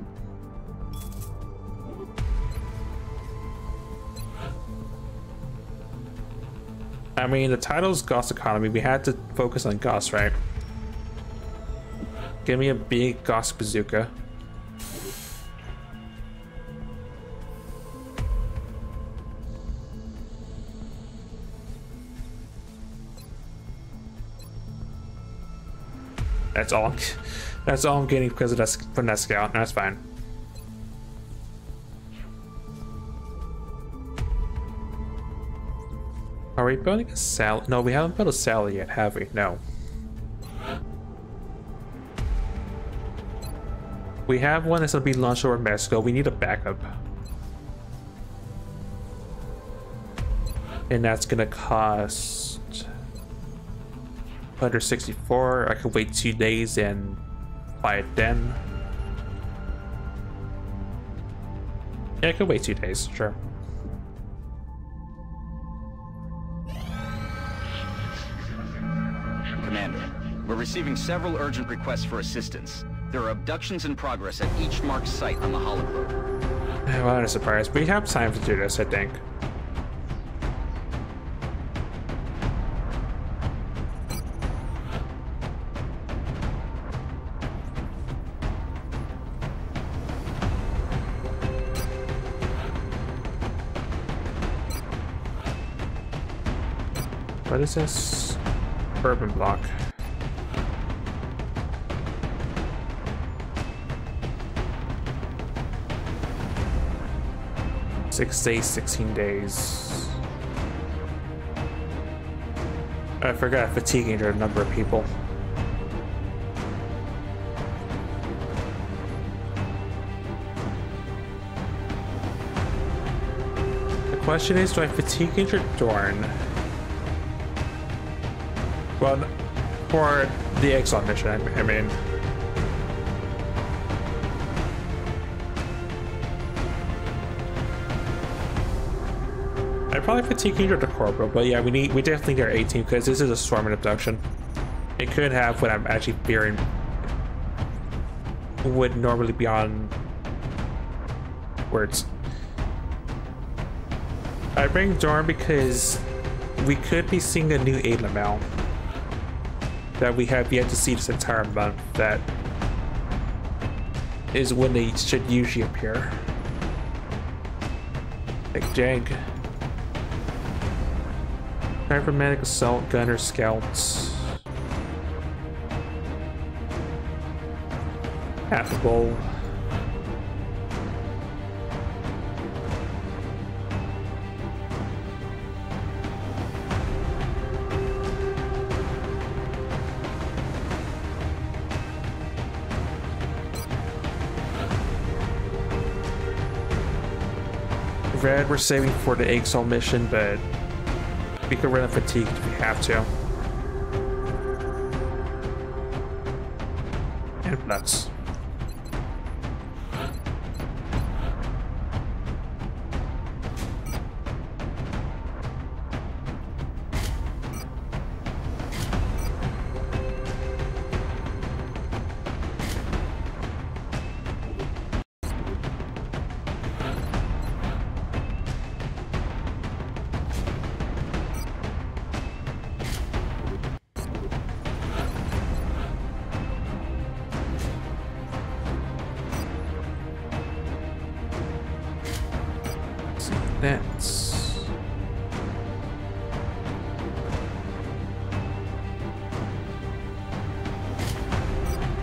I mean, the title's Gauss Economy. We had to focus on Gauss, right? Give me a big Gauss bazooka. That's all. That's all I'm getting because of that from that scout. That's fine. Are we building a cell? No, we haven't built a cell yet, have we? No. We have one that's gonna be launched over Mexico. We need a backup. And that's gonna cost 164. I could wait two days and buy it then. Yeah, I could wait two days, sure. Commander, we're receiving several urgent requests for assistance. There are abductions in progress at each marked site on the hologlobe. Not a surprise. We have time to do this, I think. What is this? Urban block. Six days, 16 days. I forgot fatiguing to a number of people. The question is, do I fatigue injure Dorn? Well, for the Exalt mission, I mean. Probably fatigue injured the corporal, but yeah, we need we definitely need our 18 because this is a swarm abduction. It could have what I'm actually fearing would normally be on words. I bring Dorn because we could be seeing a new aid Lamel that we have yet to see this entire month. That is when they should usually appear. Like Jag. Cybernetic Assault Gunner Scouts. Half a bowl. Red, we're saving for the Exalt mission, but we could run a fatigue if we have to.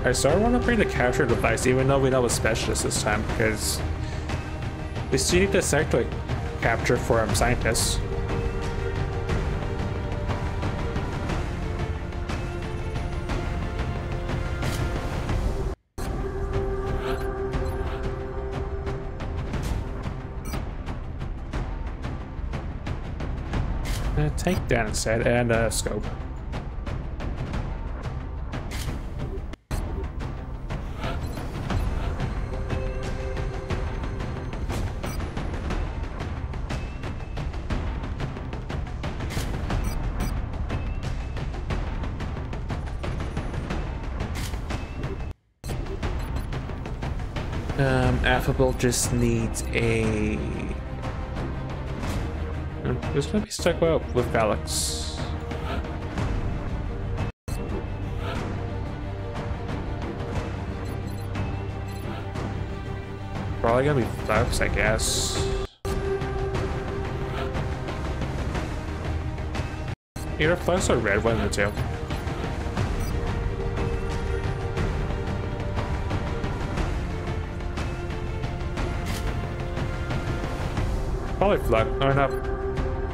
I still want to bring the capture device, even though we know it's specialist this time, because we still need the sectoid capture for um, scientists. Uh, take down instead, and a scope. Affable just needs a. This might be stuck up with Alex? Probably gonna be Flux, I guess. Either Flux or Red, one of the two. Probably Flux, or not.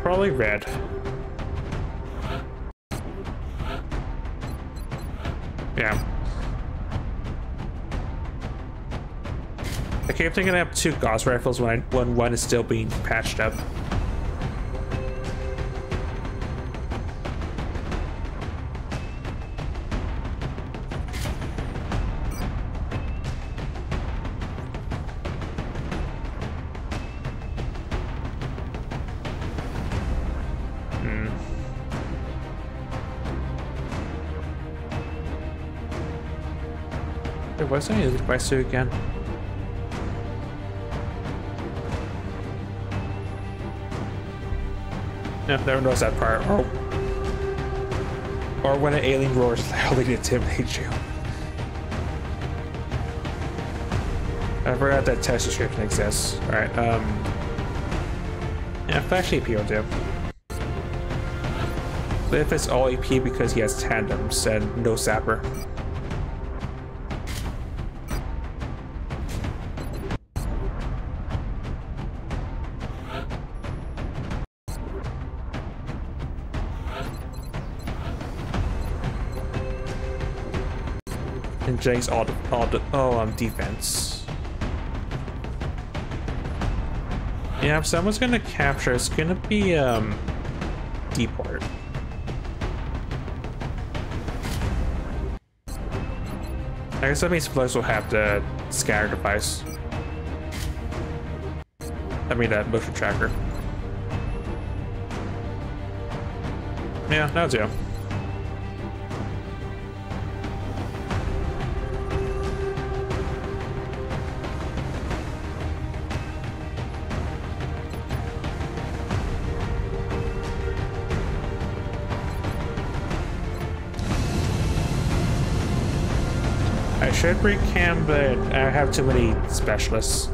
Probably Red. Yeah. I keep thinking I have two Gauss rifles when, I, when one is still being patched up. There was any device two again. No, never knows that part. Or, or when an alien roars loudly to intimidate you. I forgot that text description exists. Alright, um... Yeah, Flash AP will do. But if it's all AP because he has tandems and no sapper. Jay's all, all, oh, um, defense. Yeah, if someone's gonna capture, it's gonna be, um, deport. I guess that means Flux will have the scatter device. I mean, that motion tracker. Yeah, that'll do. Should bring Cam, but I have too many specialists.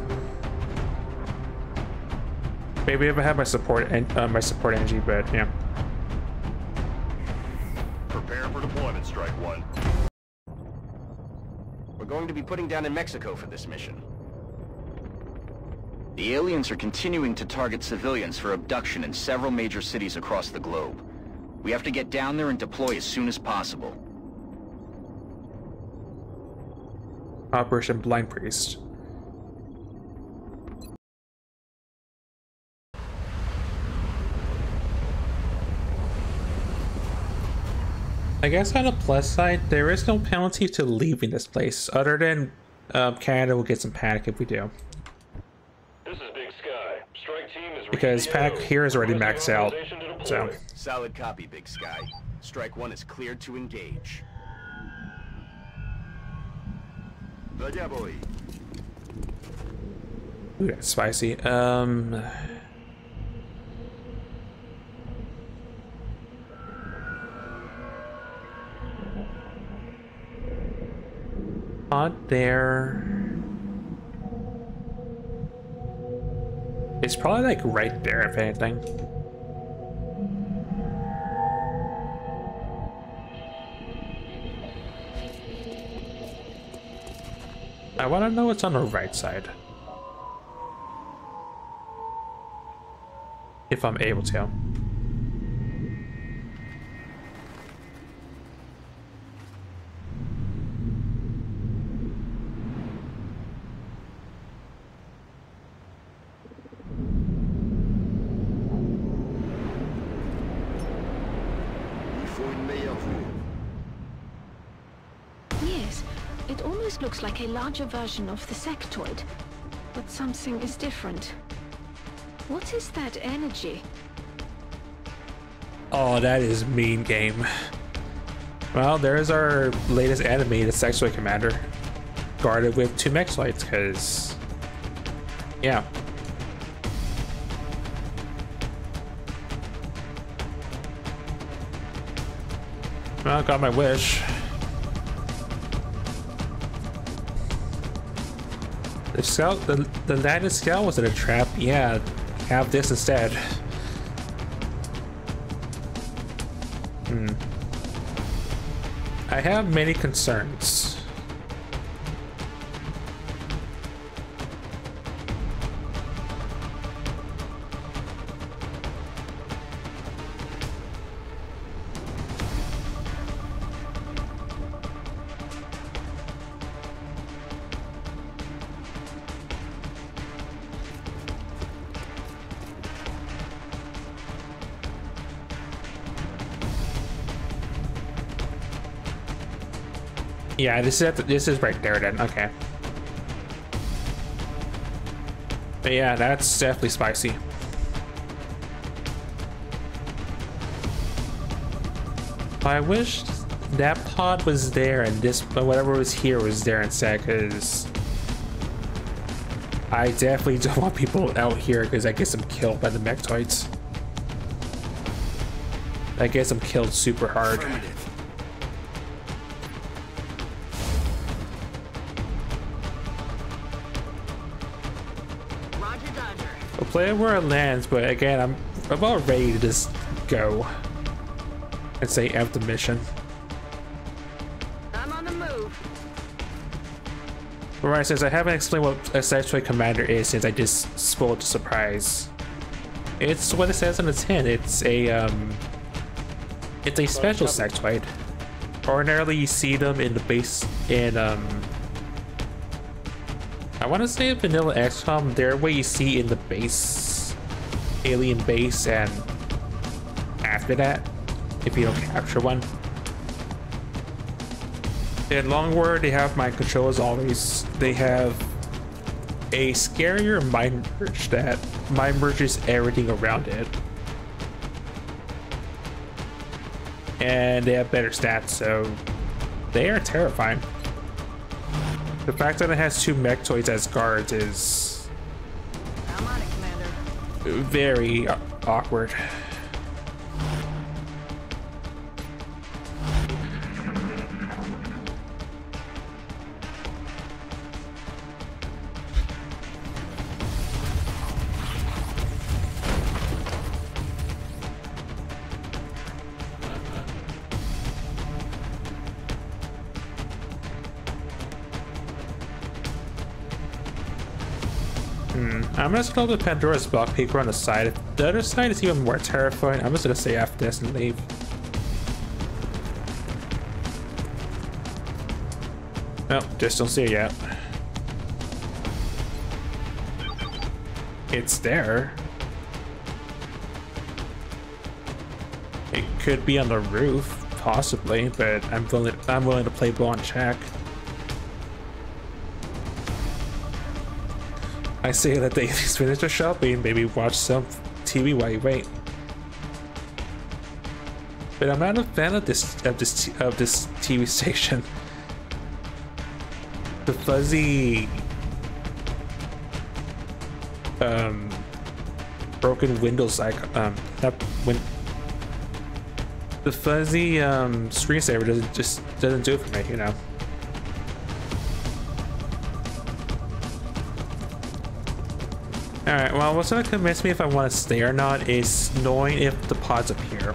Maybe if I have my support and uh, my support energy, but yeah. Prepare for deployment, Strike One. We're going to be putting down in Mexico for this mission. The aliens are continuing to target civilians for abduction in several major cities across the globe. We have to get down there and deploy as soon as possible. Operation Blind Priest. I guess on the plus side, there is no penalty to leaving this place, other than um, Canada will get some panic if we do. This is Big Sky. Strike Team is Because reading the Pack here is already maxed out, authorization to deploy. so. Solid copy, Big Sky. Strike One is cleared to engage. Ooh, that's spicy. Um. Pod there. It's probably like right there, if anything. I want to know what's on the right side. If I'm able to. Yes, it almost looks like a larger version of the sectoid. But something is different. What is that energy? Oh, that is mean game. Well, there's our latest enemy, the Sectoid Commander. guarded with two mechtoids, because, yeah. Well, got my wish. Scout, the, the landed scout was in a trap. Yeah, have this instead. Hmm. I have many concerns. Yeah, this is at the, this is right there then. Okay. But yeah, that's definitely spicy. I wish that pod was there and this but whatever was here was there instead, because I definitely don't want people out here because I get them killed by the mechtoids. I guess I'm killed super hard. Dodger. We'll play it where it lands, but again, I'm about ready to just go and say F the mission. I'm on the move. Right, says I haven't explained what a Sectoid Commander is since I just spoiled the surprise. It's what it says on the tin. It's a um, it's a special sectoid. Ordinarily, you see them in the base in um. I want to say Vanilla XCOM. They're what you see in the base, alien base, and after that, if you don't capture one. In Longwar, they have mind control as always. They have a scarier mind merge that mind merges everything around it. And they have better stats, so they are terrifying. The fact that it has two mechtoids as guards is it, very awkward. I'm gonna scroll the Pandora's Block Peeker on the side. The other side is even more terrifying. I'm just gonna say after this and leave. No, just don't see it yet. It's there. It could be on the roof, possibly, but I'm willing. I'm willing to play ball and check. I say that they finish their shopping, maybe watch some TV while you wait. But I'm not a fan of this of this of this TV station. The fuzzy, um, broken Windows icon, um, not win. The fuzzy um screensaver doesn't just doesn't do it for me, you know. Alright, well, what's gonna convince me if I want to stay or not is knowing if the pods appear.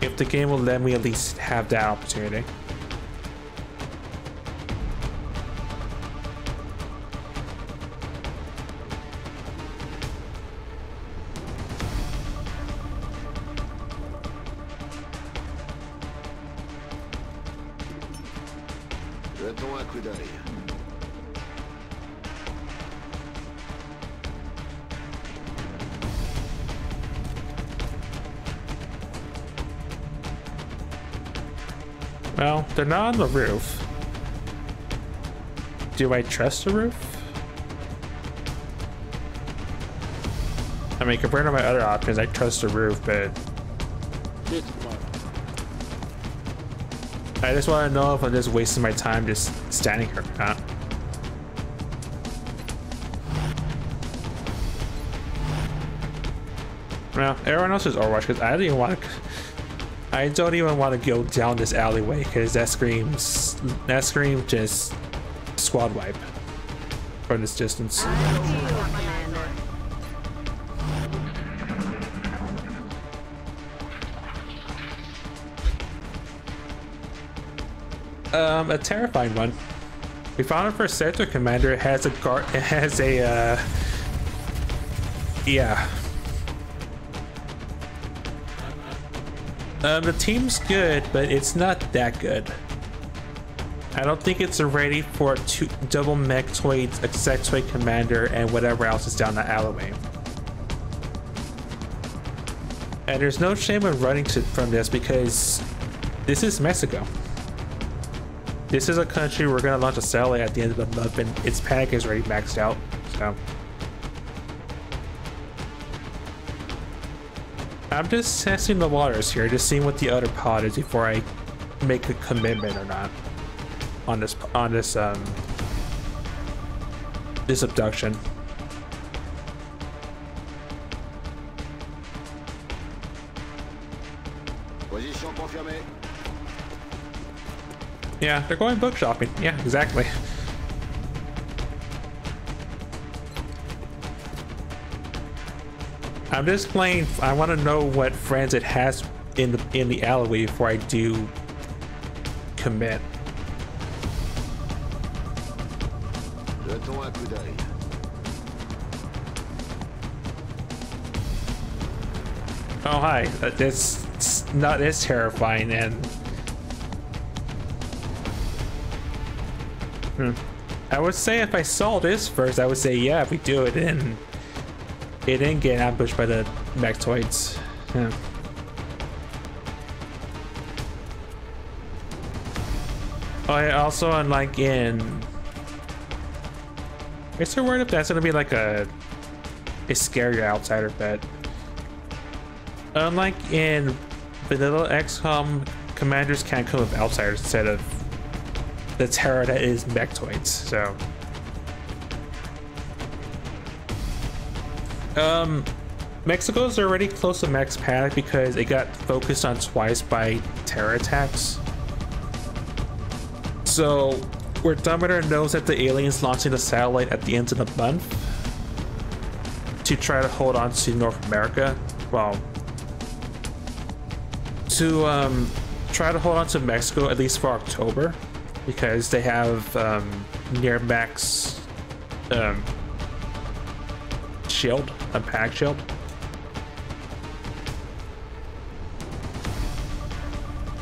If the game will let me at least have that opportunity. They're not on the roof. Do I trust the roof? I mean, compared to my other options, I trust the roof, but I just want to know if I'm just wasting my time just standing here. Huh? Well, everyone else is Overwatch because I even want to. I don't even want to go down this alleyway because that screams. That screams just squad wipe from this distance. Um, a terrifying one. We found our first sectoid commander it has a guard. It has a. Uh, yeah. Um, the team's good, but it's not that good. I don't think it's ready for two double mechtoids, a sectoid commander, and whatever else is down the alleyway. And there's no shame in running to, from this because this is Mexico. This is a country we're gonna launch a satellite at the end of the month, and its panic is already maxed out. So I'm just testing the waters here, just seeing what the other pod is before I make a commitment or not on this on this um this abduction. Yeah, they're going book shopping. Yeah, exactly. I'm just playing. I want to know what friends it has in the in the alleyway before I do commit. Oh hi, Uh, that's not as terrifying and. Hmm. I would say if I saw this first, I would say yeah, if we do it, and it didn't get ambushed by the mechtoids. Yeah. Oh, yeah, also unlike in. Is there word if that's gonna be like a a scarier outsider bet? Unlike in vanilla XCOM, commanders can't come with outsiders instead of the terror that is mechtoids. So, um, Mexico's already close to max panic because it got focused on twice by terror attacks. So, where Dominator knows that the aliens launching the satellite at the end of the month to try to hold on to North America, well, to um, try to hold on to Mexico at least for October because they have um, near max um, shield, a pack shield.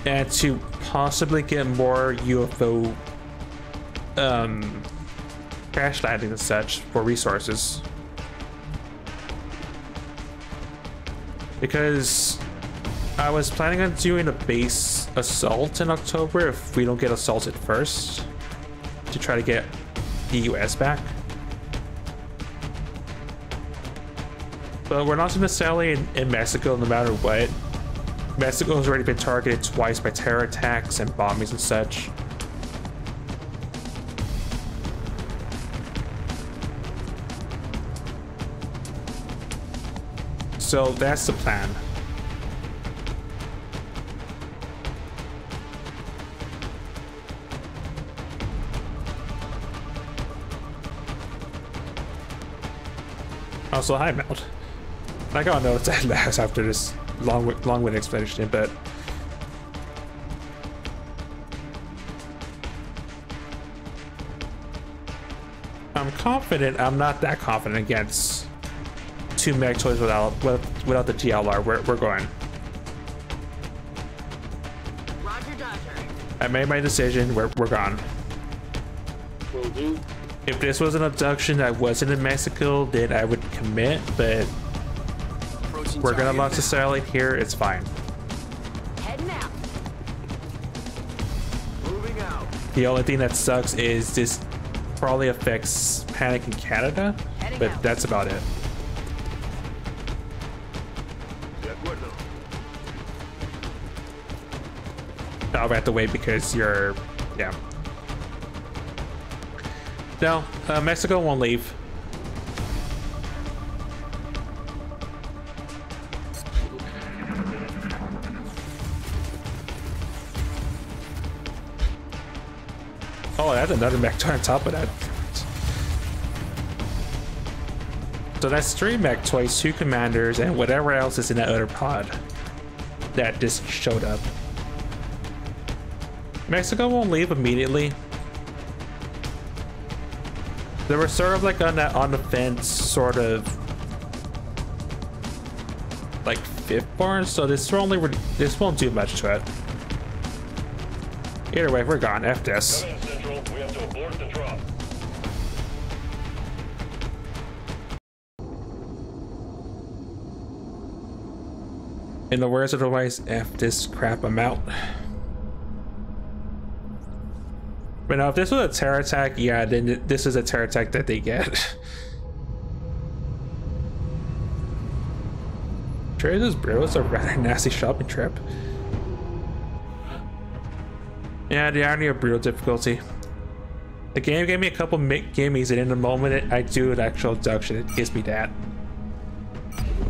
And to possibly get more UFO um, crash landing and such for resources. Because I was planning on doing a base assault in October if we don't get assaulted first to try to get the US back. But we're not necessarily in, in Mexico no matter what. Mexico has already been targeted twice by terror attacks and bombings and such. So that's the plan. Also, hi, Mount. I gotta know it's at last after this long, long-winded explanation, but I'm confident. I'm not that confident against two mechtoids without without the TLR. We're we're going. Roger, Dodger. I made my decision. We're we're gone. Will do. If this was an abduction that wasn't in Mexico, then I would commit. But we're gonna launch the satellite here. It's fine. Heading out. Moving out. The only thing that sucks is this probably affects Panic in Canada, Heading but out. that's about it. De acuerdo. I'll have to wait because you're, yeah. No, uh, Mexico won't leave. Another mech on top of that. So that's three mech two commanders, and whatever else is in that other pod that just showed up. Mexico won't leave immediately. They were sort of like on that on the fence, sort of like fifth bar, so this only this won't do much to it. Either way, we're gone. F this. In the words of the wise, F this crap, I'm out. But now, if this was a terror attack, yeah, then this is a terror attack that they get. Trader's Brew is a rather nasty shopping trip. Yeah, the irony of brutal difficulty. The game gave me a couple gimmies, and in the moment I do an actual abduction, it gives me that.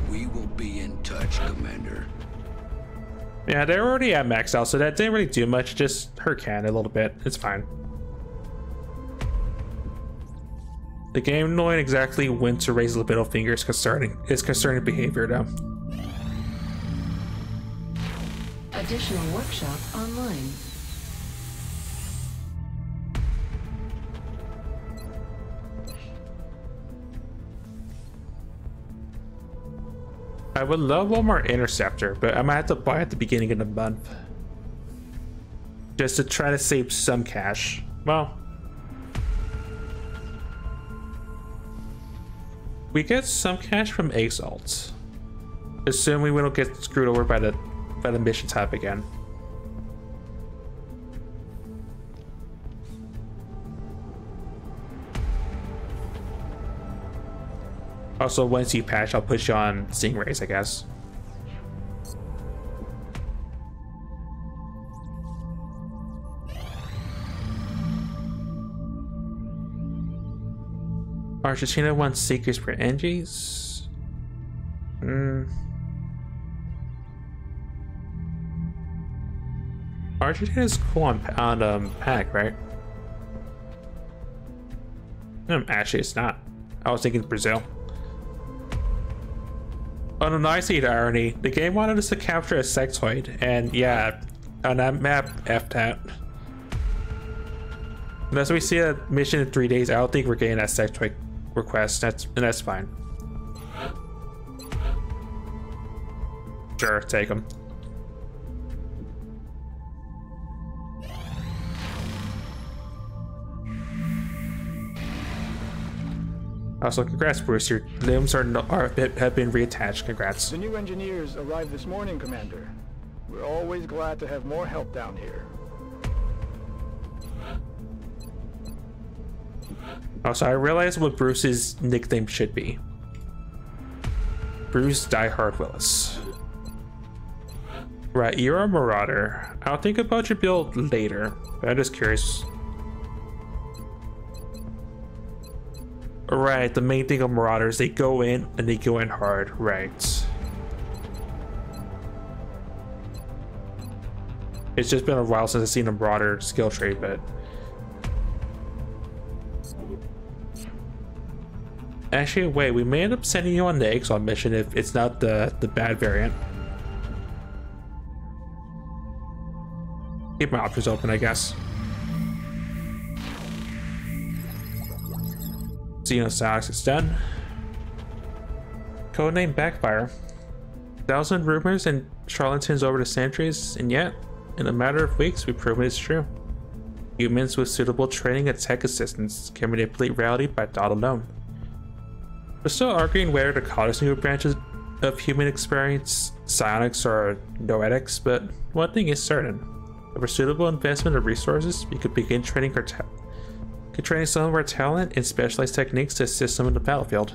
We will be in touch, Commander. Yeah, they're already at max out, so that didn't really do much. Just hurt can a little bit. It's fine. The game knowing exactly when to raise the middle finger is concerning. It's concerning behavior, though. Additional workshop online. I would love one more interceptor, but I might have to buy it at the beginning of the month. Just to try to save some cash. Well, we get some cash from Exalt. Assuming we don't get screwed over by the by the mission type again. Also, once you patch, I'll put you on Stingrays, I guess. Argentina wants Seekers for NGs. Hmm. Argentina is cool on, on um, pack, right? Um, actually, it's not. I was thinking Brazil. On a nice neat irony, the game wanted us to capture a sectoid, and yeah, on that map, effed out. Unless we see a mission in three days, I don't think we're getting that sectoid request. That's and that's fine. Sure, take them. Also, congrats, Bruce. Your limbs are, are have been reattached. Congrats. The new engineers arrived this morning, Commander. We're always glad to have more help down here. Also, I realize what Bruce's nickname should be. Bruce Diehard Willis. Right, you're a Marauder. I'll think about your build later, but I'm just curious. Right, the main thing of Marauders, they go in and they go in hard, right. It's just been a while since I've seen a Marauder skill tree, but... Actually, wait, we may end up sending you on the Exile mission if it's not the, the bad variant. Keep my options open, I guess. Xenopsionics is done. Codename Backfire. Thousand rumors and charlatans over the centuries, and yet, in a matter of weeks, we've proven it's true. Humans with suitable training and tech assistance can manipulate reality by thought alone. We're still arguing whether to call this new branches of human experience psionics or noetics, but one thing is certain. With a suitable investment of resources, we could begin training our could train some of our talent in specialized techniques to assist them in the battlefield.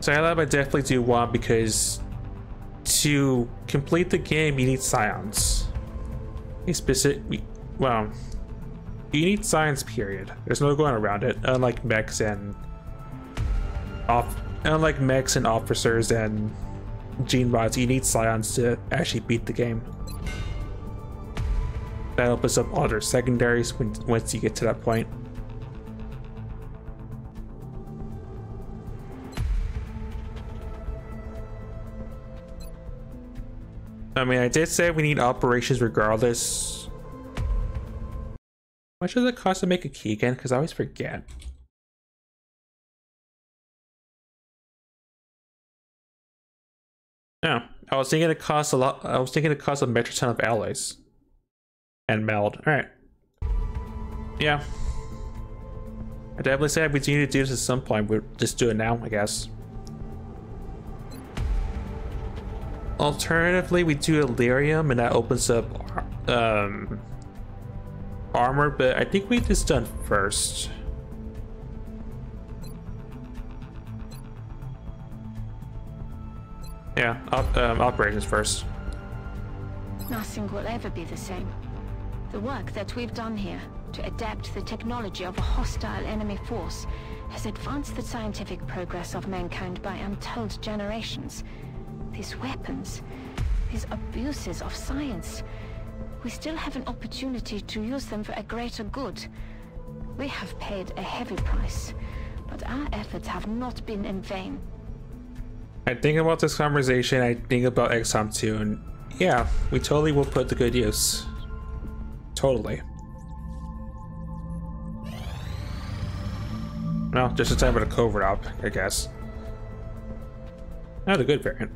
Psi Lab I I definitely do want because to complete the game, you need scions. A specific, well, you need science. Period. There's no going around it. Unlike mechs and off, unlike mechs and officers and gene mods, you need scions to actually beat the game. That opens up other secondaries when, once you get to that point. I mean, I did say we need operations regardless. How much does it cost to make a key again? Because I always forget. No, I was thinking it costs a lot. I was thinking it costs a metric ton of alloys and meld. All right. Yeah. I definitely say we need to do this at some point. We'll just do it now, I guess. Alternatively, we do Elerium, and that opens up um, armor, but I think we just done first. Yeah, op um, operations first. Nothing will ever be the same. The work that we've done here to adapt the technology of a hostile enemy force has advanced the scientific progress of mankind by untold generations. These weapons, these abuses of science, we still have an opportunity to use them for a greater good. We have paid a heavy price, but our efforts have not been in vain. I think about this conversation, I think about XCOM 2, and yeah, we totally will put the good use. Totally. No, just in time for the covert op, I guess. Not a good variant.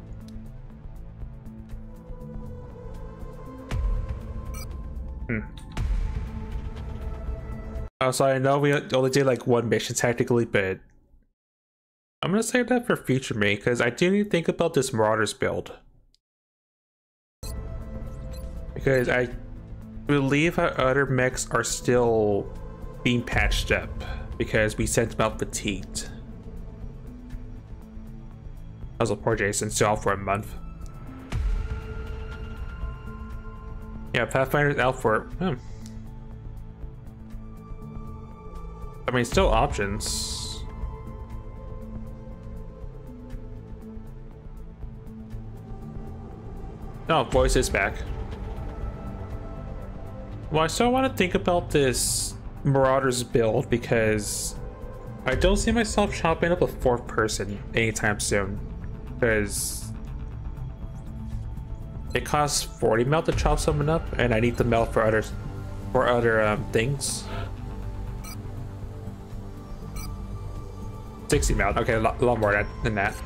Hmm. Oh, so I know we only did like one mission technically, but I'm gonna save that for future me because I do need to think about this Marauders build. Because I believe our other mechs are still being patched up because we sent them out fatigued. I was a poor Jason, still out for a month. Yeah, Pathfinder's out for. Hmm. I mean, still options. No, voice is back. Well, I still want to think about this Marauders build because I don't see myself chopping up a fourth person anytime soon. Because it costs 40 meld to chop someone up, and I need the meld for other for other um, things. 60 meld. Okay, a lot, lot more than that.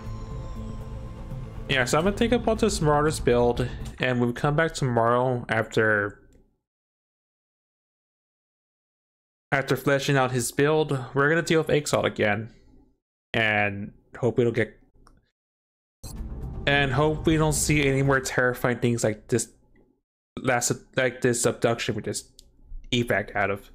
Yeah, so I'm gonna think about this Marauders build, and we'll come back tomorrow after after fleshing out his build. We're gonna deal with Exalt again, and hope we don't get and hope we don't see any more terrifying things like this last like this abduction we just evac out of